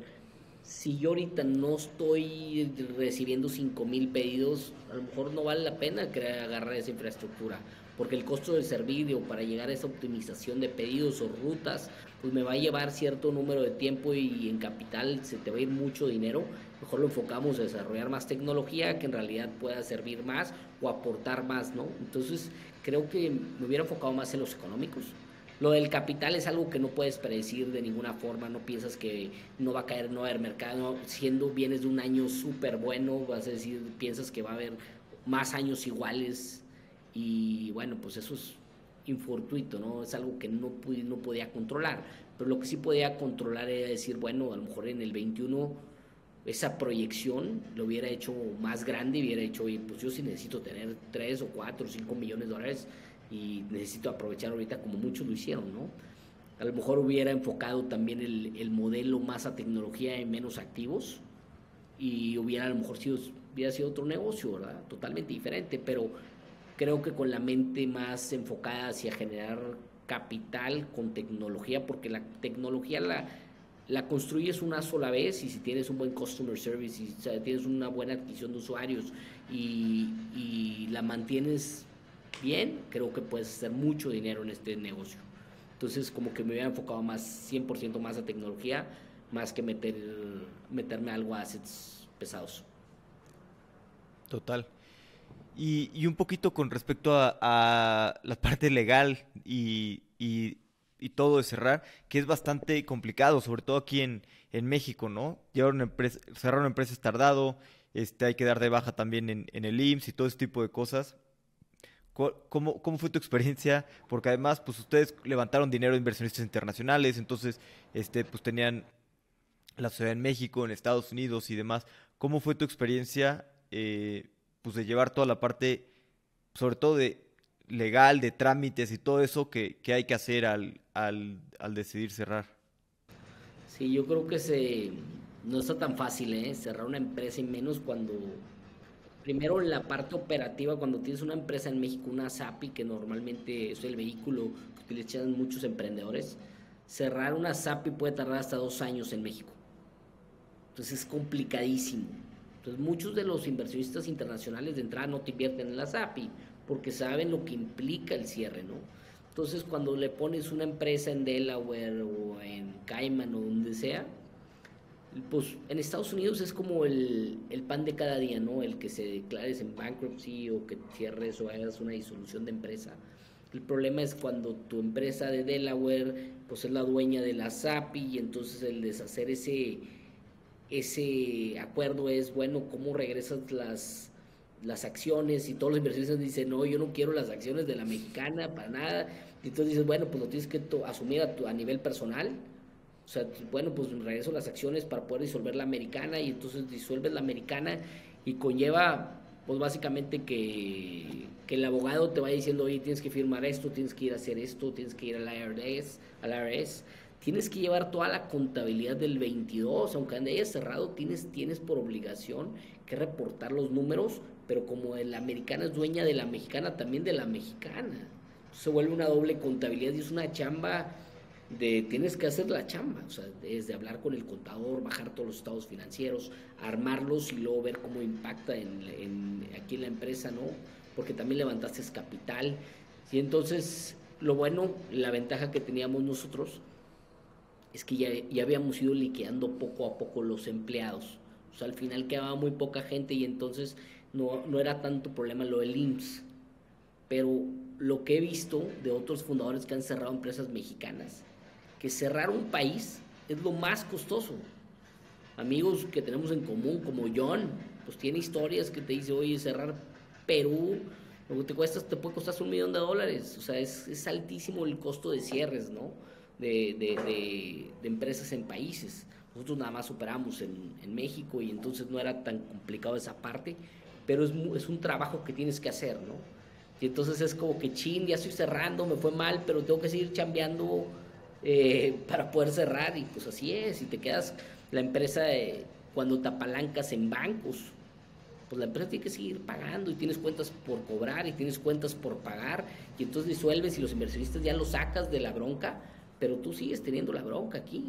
si yo ahorita no estoy recibiendo 5 mil pedidos, a lo mejor no vale la pena crear, agarrar esa infraestructura, porque el costo del servicio para llegar a esa optimización de pedidos o rutas, pues me va a llevar cierto número de tiempo y en capital se te va a ir mucho dinero. Mejor lo enfocamos a desarrollar más tecnología que en realidad pueda servir más o aportar más, ¿no? Entonces creo que me hubiera enfocado más en los económicos lo del capital es algo que no puedes predecir de ninguna forma, no piensas que no va a caer, no va a haber mercado, siendo bienes de un año súper bueno, vas a decir, piensas que va a haber más años iguales y bueno, pues eso es infortuito, ¿no? Es algo que no, no podía controlar, pero lo que sí podía controlar era decir, bueno, a lo mejor en el 21 esa proyección lo hubiera hecho más grande y hubiera hecho, oye, pues yo sí necesito tener 3 o 4 o 5 millones de dólares y necesito aprovechar ahorita como muchos lo hicieron, ¿no? A lo mejor hubiera enfocado también el, el modelo más a tecnología y menos activos y hubiera a lo mejor sido, hubiera sido otro negocio, ¿verdad? Totalmente diferente, pero creo que con la mente más enfocada hacia generar capital con tecnología, porque la tecnología la, la construyes una sola vez y si tienes un buen customer service y tienes una buena adquisición de usuarios y, y, la mantienes bien, creo que puedes hacer mucho dinero en este negocio. Entonces, como que me hubiera enfocado más, 100% más a tecnología, más que meter, meterme algo a assets pesados. Total. Y, y un poquito con respecto a, a la parte legal y, y y todo de cerrar, que es bastante complicado, sobre todo aquí en, en México, ¿no? Llevar una empresa, cerrar una empresa es tardado, este, hay que dar de baja también en, en el IMSS y todo ese tipo de cosas. ¿Cómo, ¿Cómo, fue tu experiencia? Porque además, pues ustedes levantaron dinero de inversionistas internacionales, entonces, este, pues tenían la ciudad en México, en Estados Unidos y demás. ¿Cómo fue tu experiencia, eh, pues de llevar toda la parte, sobre todo de legal, de trámites y todo eso que, que hay que hacer al, al, al, decidir cerrar? Sí, yo creo que se, no está tan fácil ¿eh? cerrar una empresa y menos cuando, primero la parte operativa, cuando tienes una empresa en México, una SAPI, que normalmente es el vehículo que utilizan muchos emprendedores, cerrar una SAPI puede tardar hasta dos años en México. Entonces es complicadísimo. Entonces muchos de los inversionistas internacionales de entrada no te invierten en la SAPI porque saben lo que implica el cierre, ¿no? Entonces, cuando le pones una empresa en Delaware o en Cayman o donde sea, pues en Estados Unidos es como el, el, pan de cada día, ¿no? El que se declares en bankruptcy o que cierres o hagas una disolución de empresa. El problema es cuando tu empresa de Delaware pues es la dueña de la SAPI y entonces el deshacer ese, ese acuerdo es, bueno, ¿cómo regresas las, las acciones y todos los inversionistas dicen, no, yo no quiero las acciones de la mexicana para nada. Y entonces dices, bueno, pues lo tienes que asumir a, tu, a nivel personal. O sea, bueno, pues regreso las acciones para poder disolver la americana y entonces disuelves la americana y conlleva, pues básicamente que, el abogado te vaya diciendo, oye, tienes que firmar esto, tienes que ir a hacer esto, tienes que ir al IRS, al IRS tienes que llevar toda la contabilidad del 22, aunque hayas cerrado, tienes, tienes por obligación que reportar los números pero como la americana es dueña de la mexicana, también de la mexicana. Se vuelve una doble contabilidad y es una chamba de tienes que hacer la chamba, o sea, desde hablar con el contador, bajar todos los estados financieros, armarlos y luego ver cómo impacta en, aquí en la empresa, ¿no? Porque también levantaste capital. Y entonces, lo bueno, la ventaja que teníamos nosotros es que ya, ya habíamos ido liquidando poco a poco los empleados. O sea, al final quedaba muy poca gente y entonces no, era tanto problema lo del IMSS, pero lo que he visto de otros fundadores que han cerrado empresas mexicanas, que cerrar un país es lo más costoso. Amigos que tenemos en común, como John, pues tiene historias que te dice, oye, cerrar Perú, lo que te cuesta, te puede costar un millón de dólares. O sea, es, altísimo el costo de cierres, ¿no? De, de, empresas en países. Nosotros nada más operamos en, en México y entonces no era tan complicado esa parte pero es, es un trabajo que tienes que hacer, ¿no? Y entonces es como que, chin, ya estoy cerrando, me fue mal, pero tengo que seguir chambeando eh, [LAUGHS] para poder cerrar. Y pues así es, y te quedas, la empresa, cuando te apalancas en bancos, pues la empresa tiene que seguir pagando y tienes cuentas por cobrar y tienes cuentas por pagar. Y entonces disuelves y los inversionistas ya los sacas de la bronca, pero tú sigues teniendo la bronca aquí.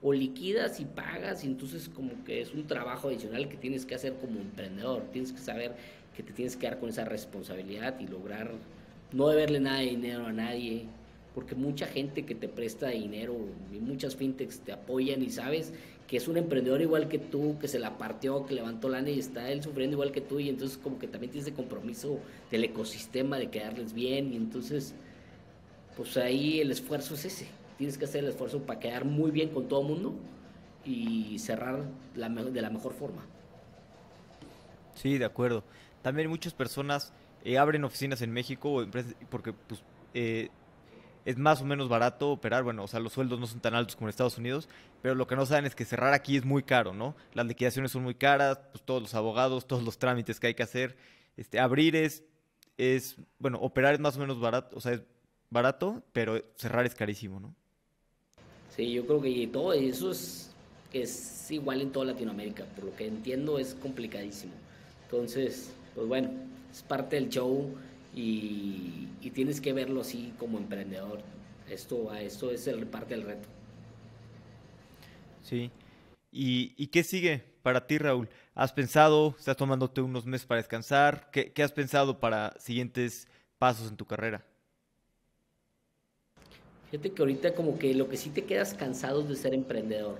O liquidas y pagas y entonces como que es un trabajo adicional que tienes que hacer como emprendedor, tienes que saber que te tienes que dar con esa responsabilidad y lograr no deberle nada de dinero a nadie, porque mucha gente que te presta dinero y muchas fintechs te apoyan y sabes que es un emprendedor igual que tú, que se la partió, que levantó lana y está él sufriendo igual que tú y entonces como que también tienes el compromiso del ecosistema de quedarles bien y entonces pues ahí el esfuerzo es ese tienes que hacer el esfuerzo para quedar muy bien con todo mundo y cerrar de la mejor forma. Sí, de acuerdo. También muchas personas eh, abren oficinas en México porque pues, eh, es más o menos barato operar. Bueno, o sea, los sueldos no son tan altos como en Estados Unidos, pero lo que no saben es que cerrar aquí es muy caro, ¿no? Las liquidaciones son muy caras, pues todos los abogados, todos los trámites que hay que hacer. Este, abrir es, es, bueno, operar es más o menos barato, o sea, es barato, pero cerrar es carísimo, ¿no? Sí, yo creo que todo eso es, igual en toda Latinoamérica. Por lo que entiendo es complicadísimo. Entonces, pues bueno, es parte del show y, tienes que verlo así como emprendedor. Esto, esto es el, parte del reto. Sí. ¿Y, qué sigue para ti, Raúl? ¿Has pensado, estás tomándote unos meses para descansar? ¿Qué, ¿Qué, has pensado para siguientes pasos en tu carrera? Fíjate que ahorita como que lo que sí te quedas cansado de ser emprendedor.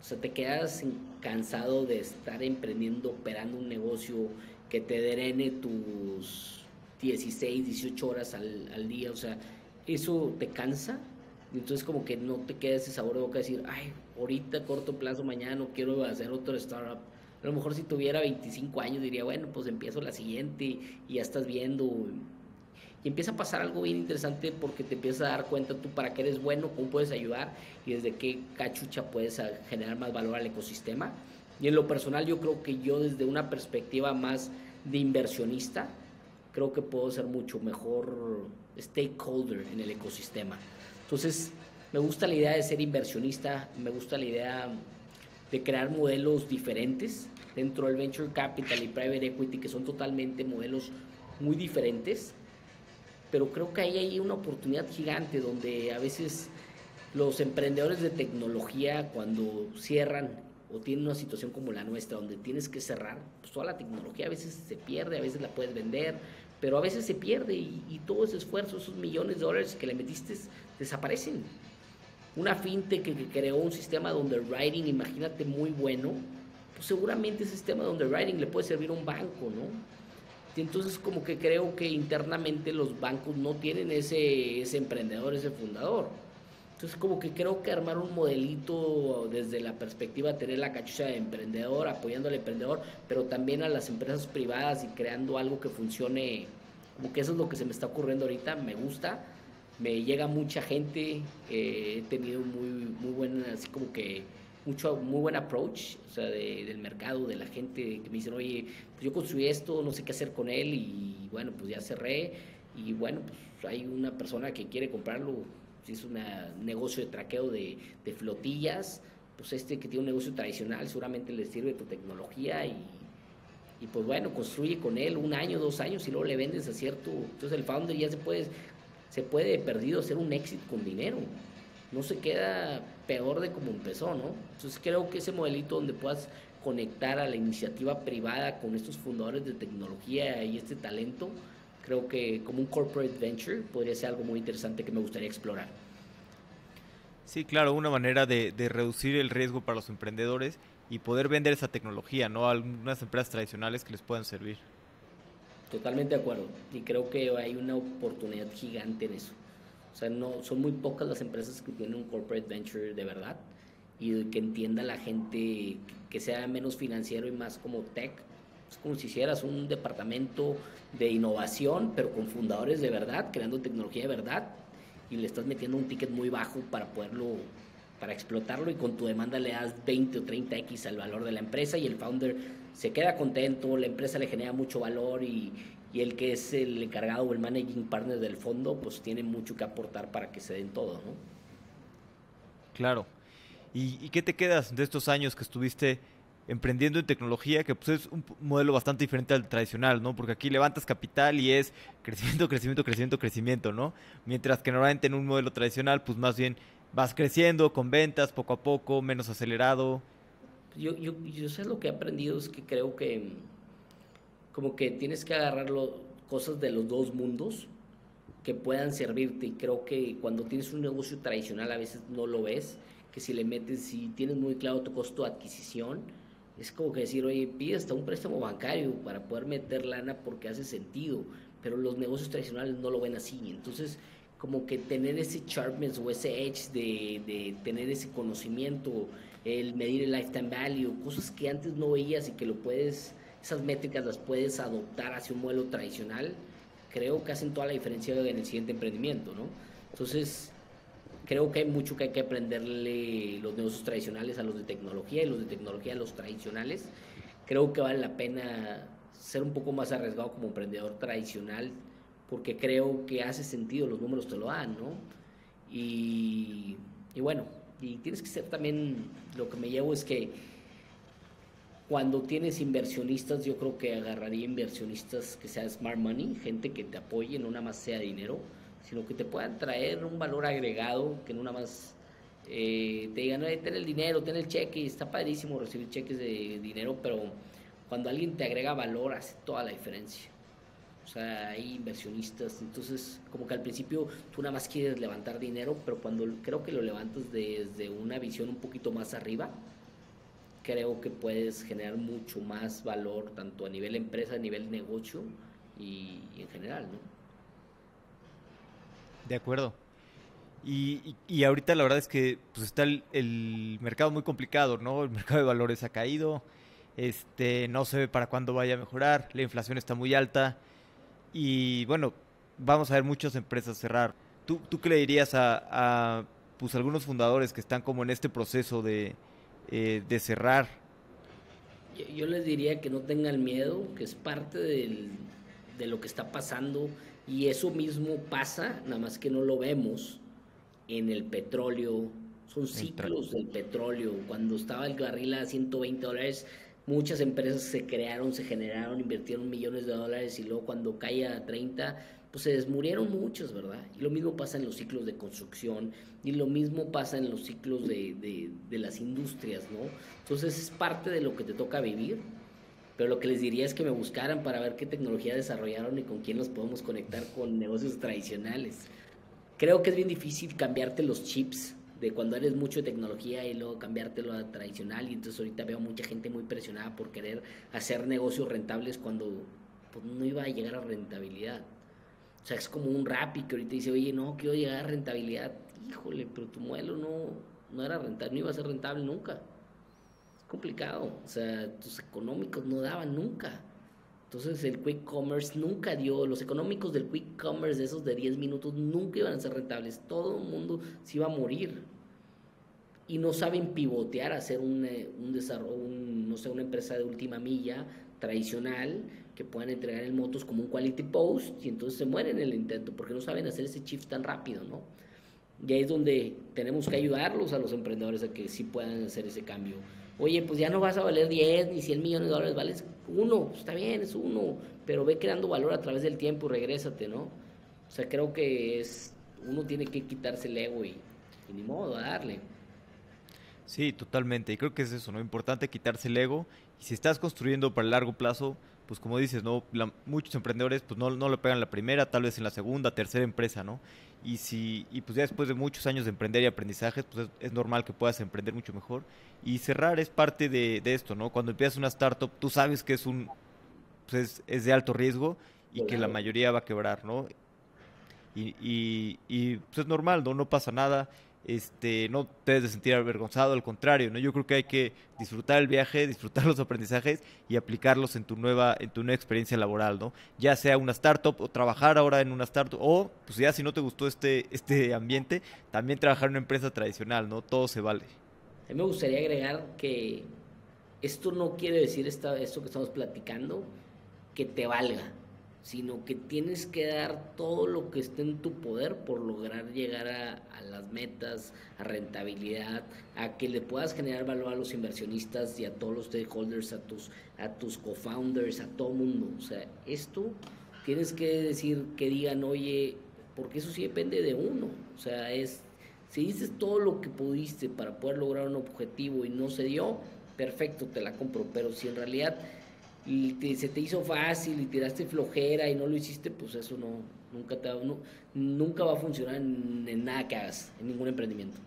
O sea, te quedas cansado de estar emprendiendo, operando un negocio que te drene tus 16, 18 horas al, al día. O sea, eso te cansa entonces como que no te queda ese sabor de boca de decir, ay, ahorita corto plazo, mañana quiero hacer otro startup. A lo mejor si tuviera 25 años diría, bueno, pues empiezo la siguiente y ya estás viendo. Y empieza a pasar algo bien interesante porque te empiezas a dar cuenta tú para qué eres bueno, cómo puedes ayudar y desde qué cachucha puedes generar más valor al ecosistema. Y en lo personal yo creo que yo desde una perspectiva más de inversionista, creo que puedo ser mucho mejor stakeholder en el ecosistema. Entonces, me gusta la idea de ser inversionista, me gusta la idea de crear modelos diferentes dentro del venture capital y private equity, que son totalmente modelos muy diferentes, pero creo que ahí hay una oportunidad gigante donde a veces los emprendedores de tecnología cuando cierran o tienen una situación como la nuestra, donde tienes que cerrar, pues toda la tecnología a veces se pierde, a veces la puedes vender, pero a veces se pierde y, todo ese esfuerzo, esos millones de dólares que le metiste, desaparecen. Una fintech que, creó un sistema de underwriting, imagínate, muy bueno, pues seguramente ese sistema de underwriting le puede servir a un banco, ¿no? Y entonces como que creo que internamente los bancos no tienen ese, ese emprendedor, ese fundador. Entonces como que creo que armar un modelito desde la perspectiva de tener la cachucha de emprendedor, apoyando al emprendedor, pero también a las empresas privadas y creando algo que funcione, como que eso es lo que se me está ocurriendo ahorita, me gusta, me llega mucha gente, eh, he tenido muy, muy buen, así como que mucho, muy buen approach, o sea, del mercado, de la gente que me dicen, oye, pues yo construí esto, no sé qué hacer con él y bueno, pues ya cerré. Y bueno, pues hay una persona que quiere comprarlo si es un negocio de traqueo de, flotillas, pues este que tiene un negocio tradicional seguramente le sirve tu tecnología y, y pues bueno, construye con él un año, dos años y luego le vendes a cierto, entonces el founder ya se puede, se puede perdido hacer un éxito con dinero, no se queda peor de como empezó, ¿no? Entonces creo que ese modelito donde puedas conectar a la iniciativa privada con estos fundadores de tecnología y este talento, creo que como un corporate venture podría ser algo muy interesante que me gustaría explorar. Sí, claro, una manera de, reducir el riesgo para los emprendedores y poder vender esa tecnología, ¿no? A algunas empresas tradicionales que les puedan servir. Totalmente de acuerdo. Y creo que hay una oportunidad gigante en eso. O sea, no, son muy pocas las empresas que tienen un corporate venture de verdad y que entienda la gente que sea menos financiero y más como tech. Es como si hicieras un departamento de innovación, pero con fundadores de verdad, creando tecnología de verdad, y le estás metiendo un ticket muy bajo para poderlo, para explotarlo, y con tu demanda le das 20 o 30x al valor de la empresa, y el founder se queda contento, la empresa le genera mucho valor, y, y el que es el encargado o el managing partner del fondo, pues tiene mucho que aportar para que se den todo, ¿no? Claro. ¿Y, y qué te quedas de estos años que estuviste emprendiendo en tecnología, que pues es un modelo bastante diferente al tradicional, ¿no? Porque aquí levantas capital y es crecimiento, [LAUGHS] crecimiento, crecimiento, crecimiento, ¿no? Mientras que normalmente en un modelo tradicional, pues más bien vas creciendo con ventas poco a poco, menos acelerado. Yo, yo, yo sé lo que he aprendido, es que creo que como que tienes que agarrar cosas de los dos mundos que puedan servirte y creo que cuando tienes un negocio tradicional a veces no lo ves, que si le metes, si tienes muy claro tu costo de adquisición, es como que decir, oye, pide hasta un préstamo bancario para poder meter lana porque hace sentido, pero los negocios tradicionales no lo ven así. Entonces, como que tener ese sharpness o ese edge de, de tener ese conocimiento, el medir el lifetime value, cosas que antes no veías y que lo puedes, esas métricas las puedes adoptar hacia un modelo tradicional, creo que hacen toda la diferencia en el siguiente emprendimiento, ¿no? Entonces, creo que hay mucho que hay que aprenderle los negocios tradicionales a los de tecnología y los de tecnología a los tradicionales. Creo que vale la pena ser un poco más arriesgado como emprendedor tradicional porque creo que hace sentido, los números te lo dan, ¿no? Y, y bueno, y tienes que ser también, lo que me llevo es que cuando tienes inversionistas, yo creo que agarraría inversionistas que sean smart money, gente que te apoye, no nada más sea dinero, sino que te puedan traer un valor agregado, que no nada más eh, te digan, ten el dinero, ten el cheque, está padrísimo recibir cheques de dinero, pero cuando alguien te agrega valor hace toda la diferencia. O sea, hay inversionistas, entonces como que al principio tú nada más quieres levantar dinero, pero cuando creo que lo levantas desde una visión un poquito más arriba, creo que puedes generar mucho más valor tanto a nivel empresa, a nivel negocio y, en general, ¿no? De acuerdo. Y, y, ahorita la verdad es que pues está el, mercado muy complicado, ¿no? El mercado de valores ha caído, este, no se ve para cuándo vaya a mejorar, la inflación está muy alta y bueno, vamos a ver muchas empresas cerrar. ¿Tú, tú qué le dirías a, pues, algunos fundadores que están como en este proceso de, eh, de cerrar? Yo, les diría que no tengan miedo, que es parte del, de lo que está pasando y eso mismo pasa, nada más que no lo vemos en el petróleo. Son ciclos del petróleo. Cuando estaba el barril a 120 dólares, muchas empresas se crearon, se generaron, invirtieron millones de dólares y luego cuando cae a 30, pues se desmurieron muchos, ¿verdad? Y lo mismo pasa en los ciclos de construcción y lo mismo pasa en los ciclos de, de, las industrias, ¿no? Entonces es parte de lo que te toca vivir. Pero lo que les diría es que me buscaran para ver qué tecnología desarrollaron y con quién los podemos conectar con negocios tradicionales. Creo que es bien difícil cambiarte los chips de cuando eres mucho de tecnología y luego cambiártelo a tradicional y entonces ahorita veo mucha gente muy presionada por querer hacer negocios rentables cuando pues, no iba a llegar a rentabilidad. O sea, es como un Rappi que ahorita dice, oye, no, quiero llegar a rentabilidad. Híjole, pero tu modelo no, no era rentable, no iba a ser rentable nunca. Es complicado. O sea, tus económicos no daban nunca. Entonces el quick commerce nunca dio, los económicos del quick commerce de esos de 10 minutos nunca iban a ser rentables, todo el mundo se iba a morir. Y no saben pivotear, hacer un, eh, un desarrollo, no sé, una empresa de última milla tradicional que puedan entregar en motos como un quality post y entonces se mueren en el intento porque no saben hacer ese shift tan rápido, ¿no? Y ahí es donde tenemos que ayudarlos a los emprendedores a que sí puedan hacer ese cambio Oye, pues ya no vas a valer 10 ni 100 millones de dólares, vales uno, está bien, es uno, pero ve creando valor a través del tiempo y regrésate, ¿no? O sea, creo que es, uno tiene que quitarse el ego y, ni modo, a darle. Sí, totalmente, y creo que es eso, ¿no? Importante quitarse el ego, y si estás construyendo para el largo plazo, pues como dices, ¿no? muchos emprendedores pues no, no lo pegan la primera, tal vez en la segunda, tercera empresa, ¿no? y si y pues ya después de muchos años de emprender y aprendizajes pues es, normal que puedas emprender mucho mejor y cerrar es parte de, esto no cuando empiezas una startup tú sabes que es un pues es, de alto riesgo y que la mayoría va a quebrar no y, y, y pues es normal no no pasa nada este, no te debes de sentir avergonzado, al contrario, ¿no? Yo creo que hay que disfrutar el viaje, [LAUGHS] disfrutar los aprendizajes y aplicarlos en tu nueva, en tu nueva experiencia laboral, ¿no? Ya sea una startup o trabajar ahora en una startup, o pues ya si no te gustó este, este ambiente, también trabajar en una empresa tradicional, ¿no? Todo se vale. A mí me gustaría agregar que esto no quiere decir esta, esto que estamos platicando, que te valga sino que tienes que dar todo lo que esté en tu poder por lograr llegar a, las metas, a rentabilidad, a que le puedas generar valor a los inversionistas y a todos los stakeholders, a tus, a tus co-founders, a todo mundo. O sea, esto tienes que decir que digan, oye, porque eso sí depende de uno. O sea, es, si dices todo lo que pudiste para poder lograr un objetivo y no se dio, perfecto, te la compro. Pero si en realidad y se te hizo fácil y tiraste flojera y no lo hiciste, pues eso no, nunca, te, no, nunca va a funcionar en, nada que hagas, en ningún emprendimiento.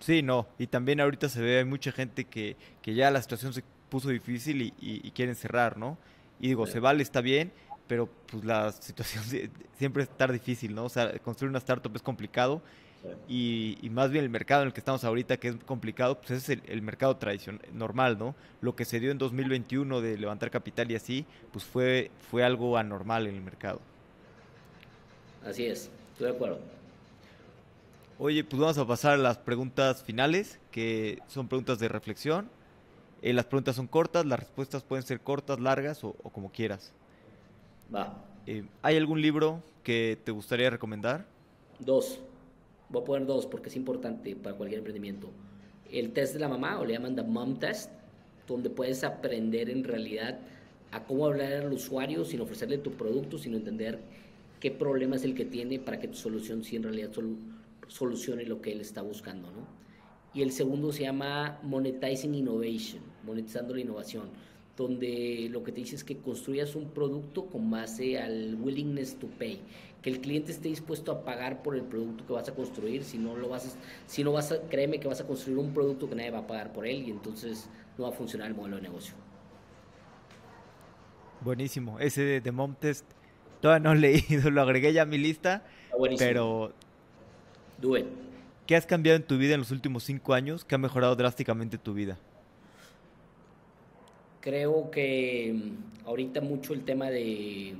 Sí, no, y también ahorita se ve, hay mucha gente que, que ya la situación se puso difícil y, y, quieren cerrar, ¿no? Y digo, se vale, está bien, pero pues la situación [LAUGHS] siempre está difícil, ¿no? O sea, construir una startup es complicado y, más bien el mercado en el que estamos ahorita, que es complicado, pues es el, mercado tradicional, normal, ¿no? Lo que se dio en 2021 de levantar capital y así, pues fue, fue algo anormal en el mercado. Así es, estoy de acuerdo. Oye, pues vamos a pasar a las preguntas finales, que son preguntas de reflexión. Eh, las preguntas son cortas, las respuestas pueden ser cortas, largas o, como quieras. Va. Eh, ¿Hay algún libro que te gustaría recomendar? Dos. Voy a poner dos porque es importante para cualquier emprendimiento. El test de la mamá, o le llaman The Mom Test, donde puedes aprender en realidad a cómo hablar al usuario sin ofrecerle tu producto, sino entender qué problema es el que tiene para que tu solución sí en realidad solucione lo que él está buscando, ¿no? Y el segundo se llama Monetizing Innovation, monetizando la innovación, donde lo que te dice es que construyas un producto con base al willingness to pay, que el cliente esté dispuesto a pagar por el producto que vas a construir, si no lo vas a, si no vas a, créeme que vas a construir un producto que nadie va a pagar por él y entonces no va a funcionar el modelo de negocio. Buenísimo, ese de Mom Test todavía no he [LAUGHS] leído, lo agregué ya a mi lista, pero... Do ¿Qué has cambiado en tu vida en los últimos cinco años que ha mejorado drásticamente tu vida? Creo que mm, ahorita mucho el tema de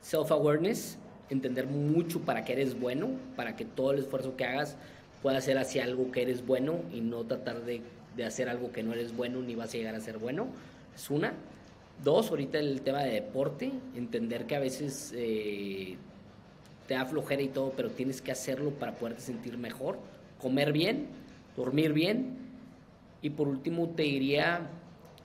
self-awareness, entender mucho para qué eres bueno, para que todo el esfuerzo que hagas pueda ser hacia algo que eres bueno y no tratar de, hacer algo que no eres bueno ni vas a llegar a ser bueno. Es una. Dos, ahorita el tema de deporte, entender que a veces eh, te da flojera y todo, pero tienes que hacerlo para poderte sentir mejor. Comer bien, dormir bien. Y por último te diría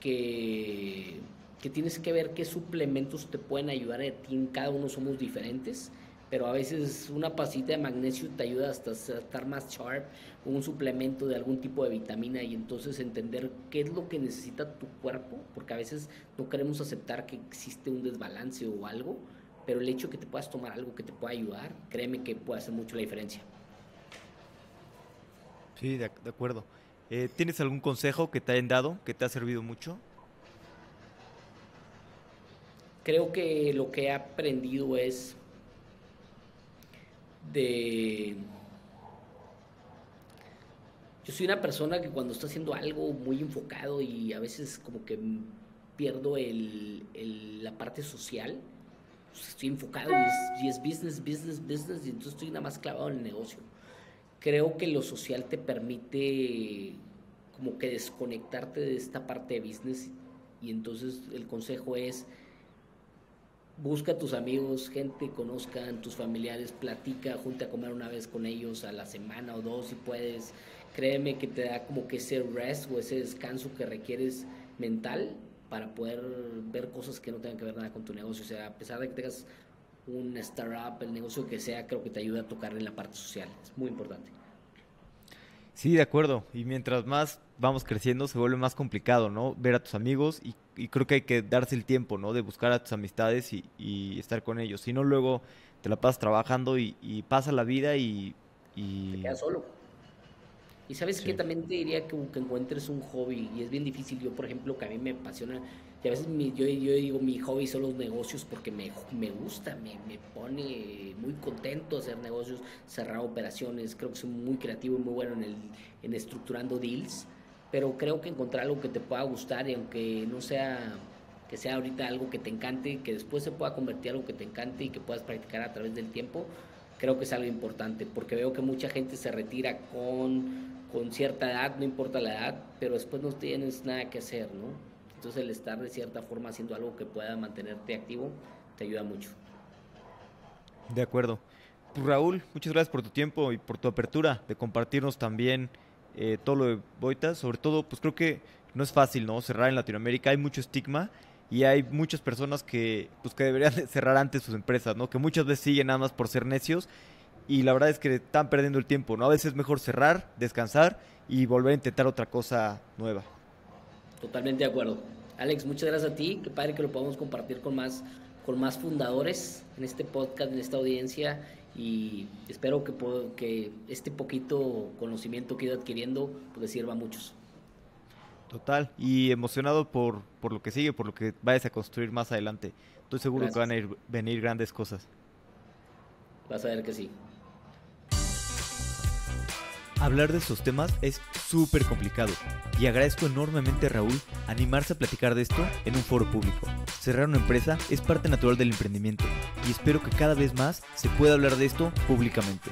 que que tienes que ver qué suplementos te pueden ayudar a ti. Cada uno somos diferentes, pero a veces una pasita de magnesio te ayuda hasta estar más sharp, un suplemento de algún tipo de vitamina y entonces entender qué es lo que necesita tu cuerpo, porque a veces no queremos aceptar que existe un desbalance o algo, pero el hecho de que te puedas tomar algo que te pueda ayudar, créeme que puede hacer mucho la diferencia. Sí, de, acuerdo. Eh, ¿Tienes algún consejo que te hayan dado que te ha servido mucho? creo que lo que he aprendido es de... Yo soy una persona que cuando estoy haciendo algo muy enfocado y a veces como que pierdo la parte social, pues estoy enfocado y es, business, business, business y entonces estoy nada más clavado en el negocio. Creo que lo social te permite como que desconectarte de esta parte de business y entonces el consejo es busca a tus amigos, gente conozcan, tus familiares, platica, junte a comer una vez con ellos a la semana o dos si puedes. Créeme que te da como que ese rest o ese descanso que requieres mental para poder ver cosas que no tengan que ver nada con tu negocio. O sea, a pesar de que tengas un startup, el negocio que sea, creo que te ayuda a tocar en la parte social. Es muy importante. Sí, de acuerdo. Y mientras más vamos creciendo, se vuelve más complicado, ¿no? Ver a tus amigos y, creo que hay que darse el tiempo, ¿no? De buscar a tus amistades y, estar con ellos. Si no, luego te la pasas trabajando y, pasa la vida y... Te quedas solo. Y sabes que también te diría que, que, encuentres un hobby y es bien difícil. Yo, por ejemplo, que a mí me apasiona y a veces mi, yo, yo, digo, mi hobby son los negocios porque me, me gusta, me, me, pone muy contento hacer negocios, cerrar operaciones. Creo que soy muy creativo y muy bueno en, el, en estructurando deals. Pero creo que encontrar algo que te pueda gustar y aunque no sea que sea ahorita algo que te encante, que después se pueda convertir en algo que te encante y que puedas practicar a través del tiempo, creo que es algo importante, porque veo que mucha gente se retira con, con cierta edad, no importa la edad, pero después no tienes nada que hacer, ¿no? Entonces el estar de cierta forma haciendo algo que pueda mantenerte activo te ayuda mucho. De acuerdo. Pues, Raúl, muchas gracias por tu tiempo y por tu apertura de compartirnos también eh, todo lo de Boitas. Sobre todo, pues creo que no es fácil, ¿no? Cerrar en Latinoamérica, hay mucho estigma y hay muchas personas que, pues, que deberían cerrar antes sus empresas, ¿no? Que muchas veces siguen nada más por ser necios y la verdad es que están perdiendo el tiempo, ¿no? A veces es mejor cerrar, descansar y volver a intentar otra cosa nueva. Totalmente de acuerdo. Alex, muchas gracias a ti. Qué padre que lo podamos compartir con más, con más fundadores en este podcast, en esta audiencia. Y espero que, que este poquito conocimiento que he ido adquiriendo pues, le sirva a muchos. Total. Y emocionado por, por lo que sigue, por lo que vayas a construir más adelante. Estoy seguro que van a ir, venir grandes cosas. Vas a ver que sí. Hablar de estos temas es súper complicado y agradezco enormemente a Raúl animarse a platicar de esto en un foro público. Cerrar una empresa es parte natural del emprendimiento y espero que cada vez más se pueda hablar de esto públicamente.